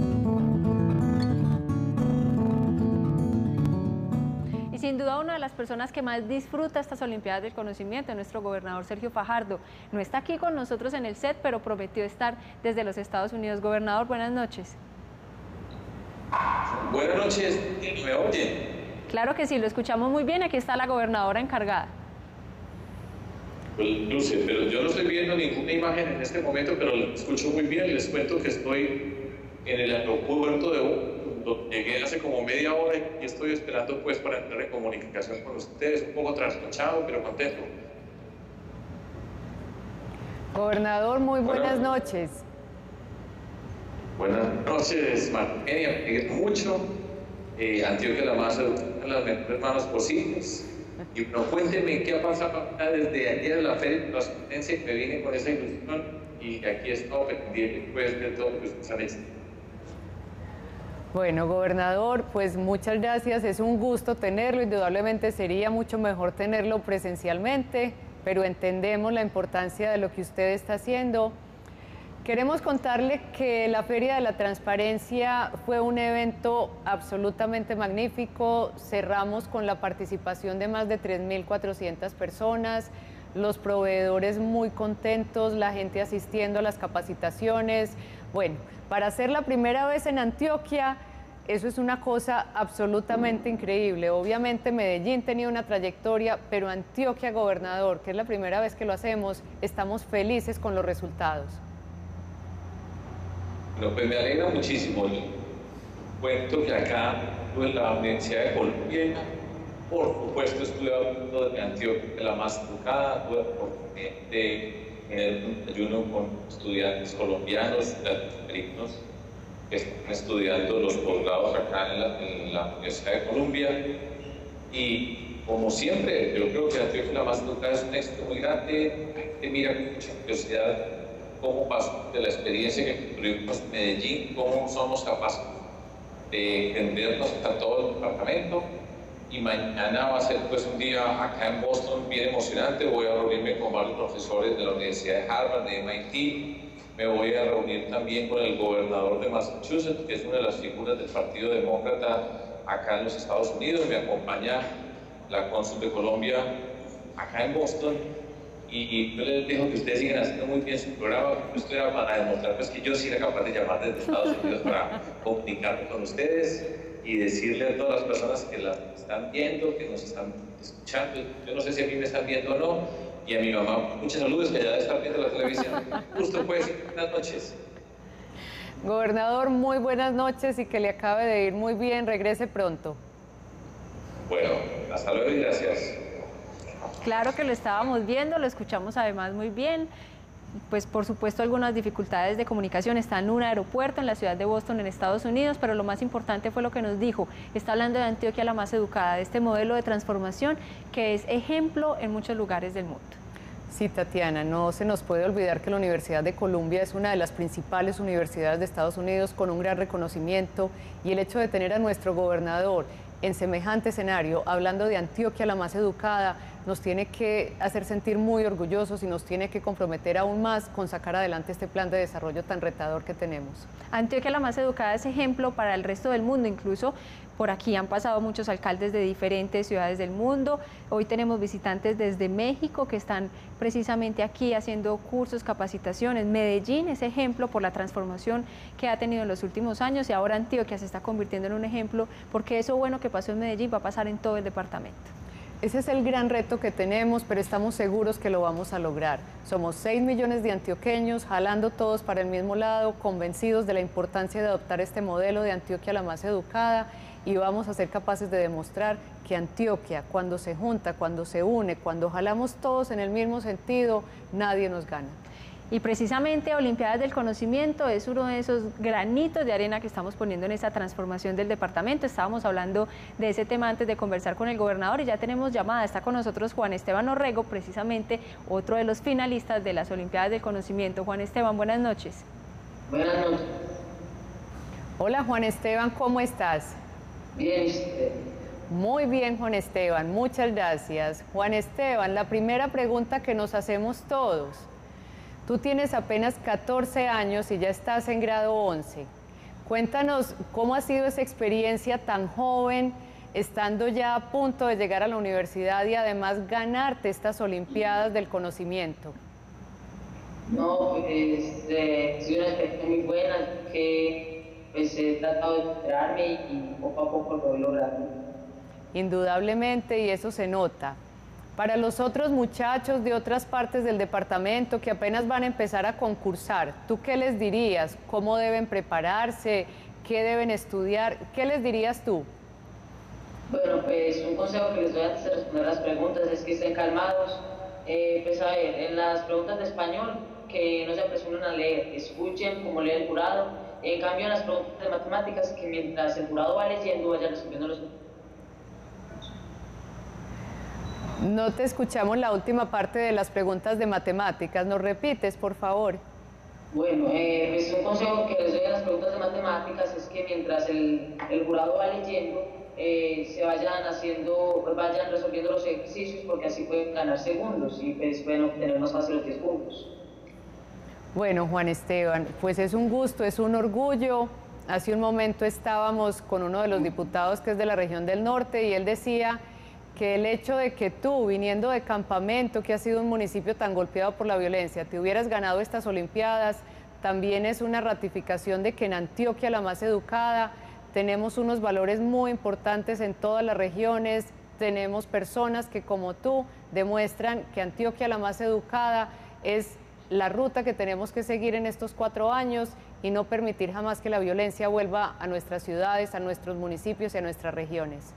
Sin duda una de las personas que más disfruta estas Olimpiadas del Conocimiento, nuestro gobernador Sergio Fajardo. No está aquí con nosotros en el set, pero prometió estar desde los Estados Unidos. Gobernador, buenas noches. Buenas noches, ¿me oyen? Claro que sí, lo escuchamos muy bien. Aquí está la gobernadora encargada. Pues, Luce, pero yo no estoy viendo ninguna imagen en este momento, pero lo escucho muy bien. Les cuento que estoy en el aeropuerto de llegué hace como media hora y estoy esperando pues para entrar en comunicación con ustedes, un poco trasnochado, pero contento. Gobernador, muy buenas noches. Buenas noches, Martenia, mucho. Eh, Antioquia la más en las mejores manos posibles. Y bueno, cuénteme qué ha pasado desde ayer en la Feria de Transparencia que me vine con esa ilusión y aquí he estado pendiente pues, de todo lo que ustedes han hecho. Bueno, gobernador, pues muchas gracias. Es un gusto tenerlo. Indudablemente sería mucho mejor tenerlo presencialmente, pero entendemos la importancia de lo que usted está haciendo. Queremos contarle que la Feria de la Transparencia fue un evento absolutamente magnífico. Cerramos con la participación de más de 3.400 personas, los proveedores muy contentos, la gente asistiendo a las capacitaciones. Bueno, para ser la primera vez en Antioquia, eso es una cosa absolutamente increíble. Obviamente Medellín tenía una trayectoria, pero Antioquia gobernador, que es la primera vez que lo hacemos, estamos felices con los resultados. Bueno, pues me alegra muchísimo. Cuento que acá en la Universidad de Colombia, por supuesto estuve hablando de Antioquia, la más educada, de ayuno con estudiantes colombianos, americanos, que están estudiando los posgrados acá en la, Universidad de Colombia. Y como siempre, yo creo que la más educada es un éxito muy grande. La mira con mucha curiosidad cómo pasó de la experiencia que construimos en Medellín, cómo somos capaces de entendernos a todo el departamento. Y mañana va a ser pues un día acá en Boston bien emocionante. Voy a reunirme con varios profesores de la Universidad de Harvard, de MIT, me voy a reunir también con el gobernador de Massachusetts, que es una de las figuras del Partido Demócrata acá en los Estados Unidos. Me acompaña la cónsul de Colombia acá en Boston. Y, yo les digo que ustedes siguen haciendo muy bien su programa. Esto era para demostrar pues, que yo sí era capaz de llamar desde Estados Unidos para comunicarme con ustedes y decirle a todas las personas que las están viendo, que nos están escuchando. Yo no sé si a mí me están viendo o no, y a mi mamá muchas saludos que ya debe estar viendo la televisión. Justo pues, buenas noches. Gobernador, muy buenas noches y que le acabe de ir muy bien, regrese pronto. Bueno, hasta luego y gracias. Claro que lo estábamos viendo, lo escuchamos además muy bien pues por supuesto algunas dificultades de comunicación. Está en un aeropuerto en la ciudad de Boston, en Estados Unidos, pero lo más importante fue lo que nos dijo. Está hablando de Antioquia la más educada, de este modelo de transformación que es ejemplo en muchos lugares del mundo. Sí, Tatiana, no se nos puede olvidar que la Universidad de Columbia es una de las principales universidades de Estados Unidos con un gran reconocimiento y el hecho de tener a nuestro gobernador en semejante escenario, hablando de Antioquia la más educada, nos tiene que hacer sentir muy orgullosos y nos tiene que comprometer aún más con sacar adelante este plan de desarrollo tan retador que tenemos. Antioquia la más educada es ejemplo para el resto del mundo, incluso por aquí han pasado muchos alcaldes de diferentes ciudades del mundo. Hoy tenemos visitantes desde México que están precisamente aquí haciendo cursos, capacitaciones. Medellín es ejemplo por la transformación que ha tenido en los últimos años y ahora Antioquia se está convirtiendo en un ejemplo porque eso bueno que pasó en Medellín va a pasar en todo el departamento. Ese es el gran reto que tenemos, pero estamos seguros que lo vamos a lograr. Somos 6 millones de antioqueños, jalando todos para el mismo lado, convencidos de la importancia de adoptar este modelo de Antioquia la más educada y vamos a ser capaces de demostrar que Antioquia, cuando se junta, cuando se une, cuando jalamos todos en el mismo sentido, nadie nos gana. Y precisamente Olimpiadas del Conocimiento es uno de esos granitos de arena que estamos poniendo en esa transformación del departamento. Estábamos hablando de ese tema antes de conversar con el gobernador y ya tenemos llamada. Está con nosotros Juan Esteban Orrego, precisamente otro de los finalistas de las Olimpiadas del Conocimiento. Juan Esteban, buenas noches. Buenas noches. Hola Juan Esteban, ¿cómo estás? Bien, Muy bien, Juan Esteban, muchas gracias. Juan Esteban, la primera pregunta que nos hacemos todos. Tú tienes apenas 14 años y ya estás en grado 11. Cuéntanos cómo ha sido esa experiencia tan joven, estando ya a punto de llegar a la universidad y además ganarte estas Olimpiadas del Conocimiento. No, pues, eh, es una experiencia muy buena que pues he tratado de superarme y poco a poco lo voy logrando. Indudablemente, y eso se nota. Para los otros muchachos de otras partes del departamento que apenas van a empezar a concursar, ¿tú qué les dirías? ¿Cómo deben prepararse? ¿Qué deben estudiar? ¿Qué les dirías tú? Bueno, pues un consejo que les doy antes de responder las preguntas es que estén calmados. Eh, pues a ver, en las preguntas de español, que no se apresuren a leer, escuchen como lee el jurado en cambio, en las preguntas de matemáticas, que mientras el jurado va leyendo, vaya resolviendo los... No te escuchamos la última parte de las preguntas de matemáticas. ¿Nos repites, por favor? Bueno, eh, pues un consejo que les doy a las preguntas de matemáticas es que mientras el, el jurado va leyendo, eh, se vayan haciendo, pues vayan resolviendo los ejercicios porque así pueden ganar segundos y pues pueden obtener más fácil los 10 puntos. Bueno, Juan Esteban, pues es un gusto, es un orgullo. Hace un momento estábamos con uno de los diputados que es de la región del norte y él decía que el hecho de que tú, viniendo de Campamento, que ha sido un municipio tan golpeado por la violencia, te hubieras ganado estas Olimpiadas, también es una ratificación de que en Antioquia, la más educada, tenemos unos valores muy importantes en todas las regiones, tenemos personas que como tú demuestran que Antioquia, la más educada, es la ruta que tenemos que seguir en estos cuatro años y no permitir jamás que la violencia vuelva a nuestras ciudades, a nuestros municipios y a nuestras regiones.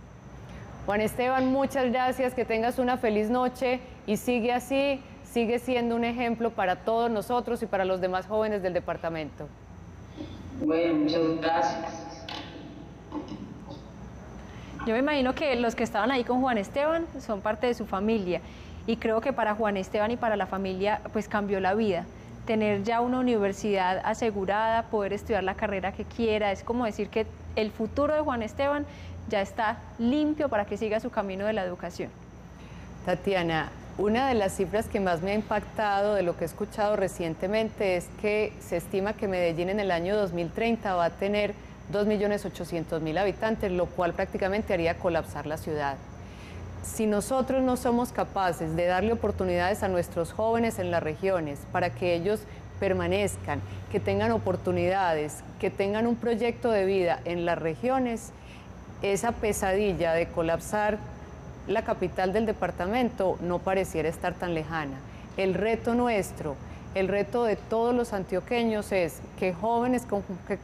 Juan Esteban, muchas gracias, que tengas una feliz noche y sigue así, sigue siendo un ejemplo para todos nosotros y para los demás jóvenes del departamento. Bueno, muchas gracias. Yo me imagino que los que estaban ahí con Juan Esteban son parte de su familia y creo que para Juan Esteban y para la familia pues cambió la vida. Tener ya una universidad asegurada, poder estudiar la carrera que quiera, es como decir que el futuro de Juan Esteban ya está limpio para que siga su camino de la educación. Tatiana, una de las cifras que más me ha impactado de lo que he escuchado recientemente es que se estima que Medellín en el año 2030 va a tener 2.800.000 habitantes, lo cual prácticamente haría colapsar la ciudad si nosotros no somos capaces de darle oportunidades a nuestros jóvenes en las regiones para que ellos permanezcan, que tengan oportunidades, que tengan un proyecto de vida en las regiones, esa pesadilla de colapsar la capital del departamento no pareciera estar tan lejana. El reto nuestro, el reto de todos los antioqueños es que jóvenes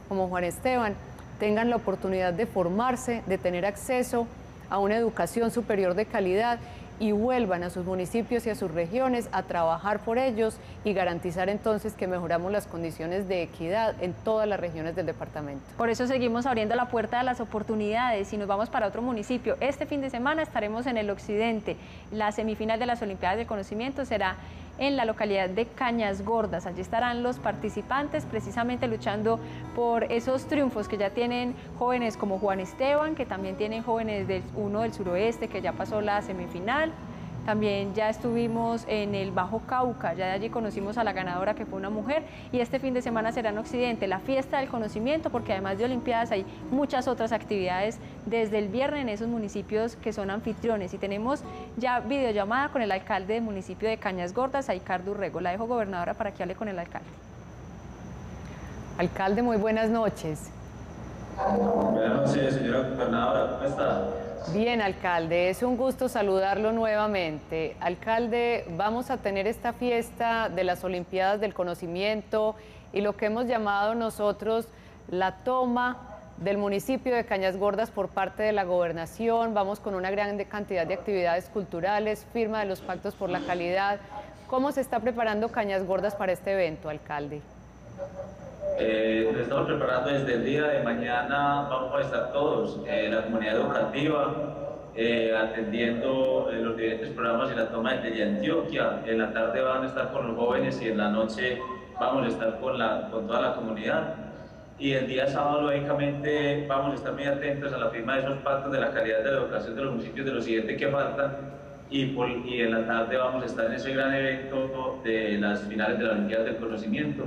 como, Juan Esteban tengan la oportunidad de formarse, de tener acceso a una educación superior de calidad y vuelvan a sus municipios y a sus regiones a trabajar por ellos y garantizar entonces que mejoramos las condiciones de equidad en todas las regiones del departamento. Por eso seguimos abriendo la puerta de las oportunidades y nos vamos para otro municipio. Este fin de semana estaremos en el occidente. La semifinal de las Olimpiadas de Conocimiento será en la localidad de Cañas Gordas. Allí estarán los participantes precisamente luchando por esos triunfos que ya tienen jóvenes como Juan Esteban, que también tienen jóvenes del uno del suroeste que ya pasó la semifinal. También ya estuvimos en el Bajo Cauca, ya de allí conocimos a la ganadora que fue una mujer y este fin de semana será en Occidente, la fiesta del conocimiento, porque además de Olimpiadas hay muchas otras actividades desde el viernes en esos municipios que son anfitriones y tenemos ya videollamada con el alcalde del municipio de Cañas Gordas, Aicardo Urrego. La dejo gobernadora para que hable con el alcalde. Alcalde, muy buenas noches. Buenas noches, señora gobernadora, ¿cómo está? Bien, alcalde, es un gusto saludarlo nuevamente. Alcalde, vamos a tener esta fiesta de las Olimpiadas del Conocimiento y lo que hemos llamado nosotros la toma del municipio de Cañas Gordas por parte de la gobernación. Vamos con una gran cantidad de actividades culturales, firma de los pactos por la calidad. ¿Cómo se está preparando Cañas Gordas para este evento, alcalde? Eh, nos estamos preparando desde el día de mañana, vamos a estar todos, en la comunidad educativa, eh, atendiendo eh, los diferentes programas y la toma de Antioquia. En la tarde van a estar con los jóvenes y en la noche vamos a estar con, la, con toda la comunidad. Y el día sábado, lógicamente, vamos a estar muy atentos a la firma de esos pactos de la calidad de la educación de los municipios de los siguientes que faltan. Y, por, y en la tarde vamos a estar en ese gran evento de las finales de la Olimpiada del Conocimiento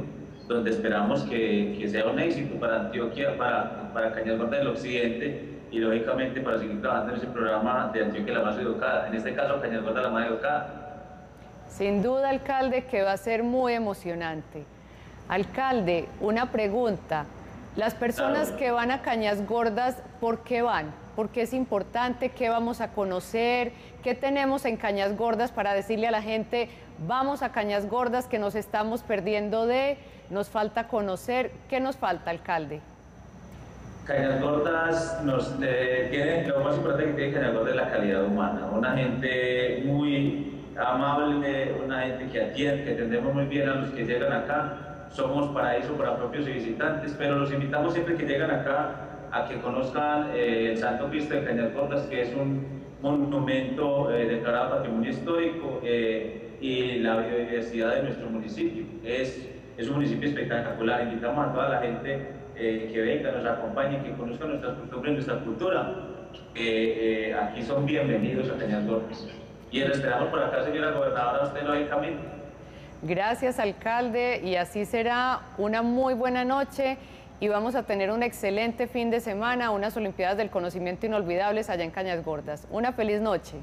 donde esperamos que, que, sea un éxito para Antioquia, para, para Cañas Gordas del Occidente y lógicamente para seguir trabajando en ese programa de Antioquia la más educada, en este caso Cañas Gordas la más educada. Sin duda, alcalde, que va a ser muy emocionante. Alcalde, una pregunta. Las personas claro. que van a Cañas Gordas, ¿por qué van? ¿Por qué es importante? ¿Qué vamos a conocer? ¿Qué tenemos en Cañas Gordas para decirle a la gente, vamos a Cañas Gordas que nos estamos perdiendo de nos falta conocer. ¿Qué nos falta, alcalde? Cañas Gordas nos eh, tiene, lo más importante que tiene Cañas Gordas es la calidad humana. Una gente muy amable, una gente que atiende, que atendemos muy bien a los que llegan acá. Somos paraíso para propios y visitantes, pero los invitamos siempre que llegan acá a que conozcan eh, el Santo Cristo de Cañas Gordas, que es un monumento eh, declarado patrimonio histórico eh, y la biodiversidad de nuestro municipio. Es es un municipio espectacular. Invitamos a toda la gente eh, que venga, nos acompañe, que conozca nuestras costumbres, nuestra cultura. Eh, aquí son bienvenidos a Cañas Gordas. Y les esperamos por acá, señora gobernadora, usted lógicamente. Gracias, alcalde, y así será una muy buena noche y vamos a tener un excelente fin de semana, unas Olimpiadas del Conocimiento inolvidables allá en Cañas Gordas. Una feliz noche.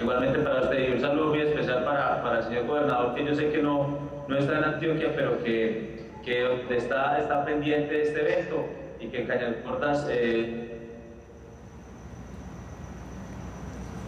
Igualmente para usted y un saludo muy especial para, para el señor gobernador, que yo sé que no, no está en Antioquia, pero que, que está, está pendiente de este evento y que en Cañas Gordas... Eh,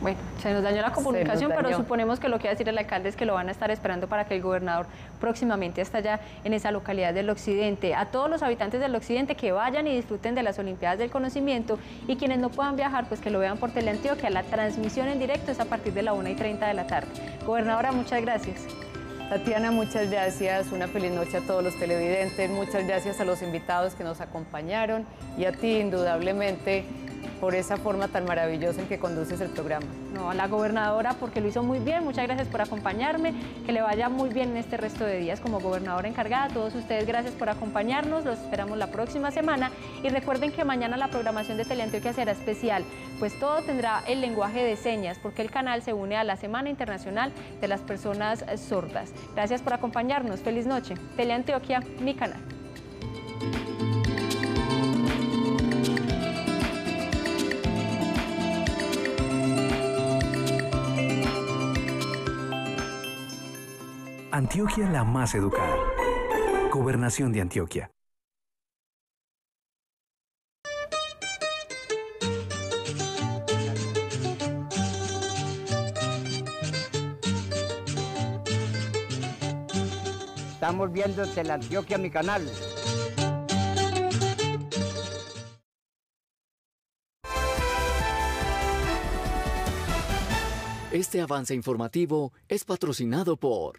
Bueno, se nos dañó la comunicación, pero suponemos que lo que va a decir el alcalde es que lo van a estar esperando para que el gobernador próximamente esté allá en esa localidad del occidente. A todos los habitantes del occidente que vayan y disfruten de las Olimpiadas del Conocimiento y quienes no puedan viajar, pues que lo vean por Teleantioquia. La transmisión en directo es a partir de la 1 y 30 de la tarde. Gobernadora, muchas gracias. Tatiana, muchas gracias. Una feliz noche a todos los televidentes. Muchas gracias a los invitados que nos acompañaron y a ti, indudablemente, por esa forma tan maravillosa en que conduces el programa. No, a la gobernadora porque lo hizo muy bien, muchas gracias por acompañarme, que le vaya muy bien en este resto de días como gobernadora encargada. A todos ustedes gracias por acompañarnos, los esperamos la próxima semana y recuerden que mañana la programación de Teleantioquia será especial, pues todo tendrá el lenguaje de señas porque el canal se une a la Semana Internacional de las Personas Sordas. Gracias por acompañarnos, feliz noche. Teleantioquia, mi canal. Antioquia la más educada. Gobernación de Antioquia. Estamos viendo Teleantioquia, mi canal. Este avance informativo es patrocinado por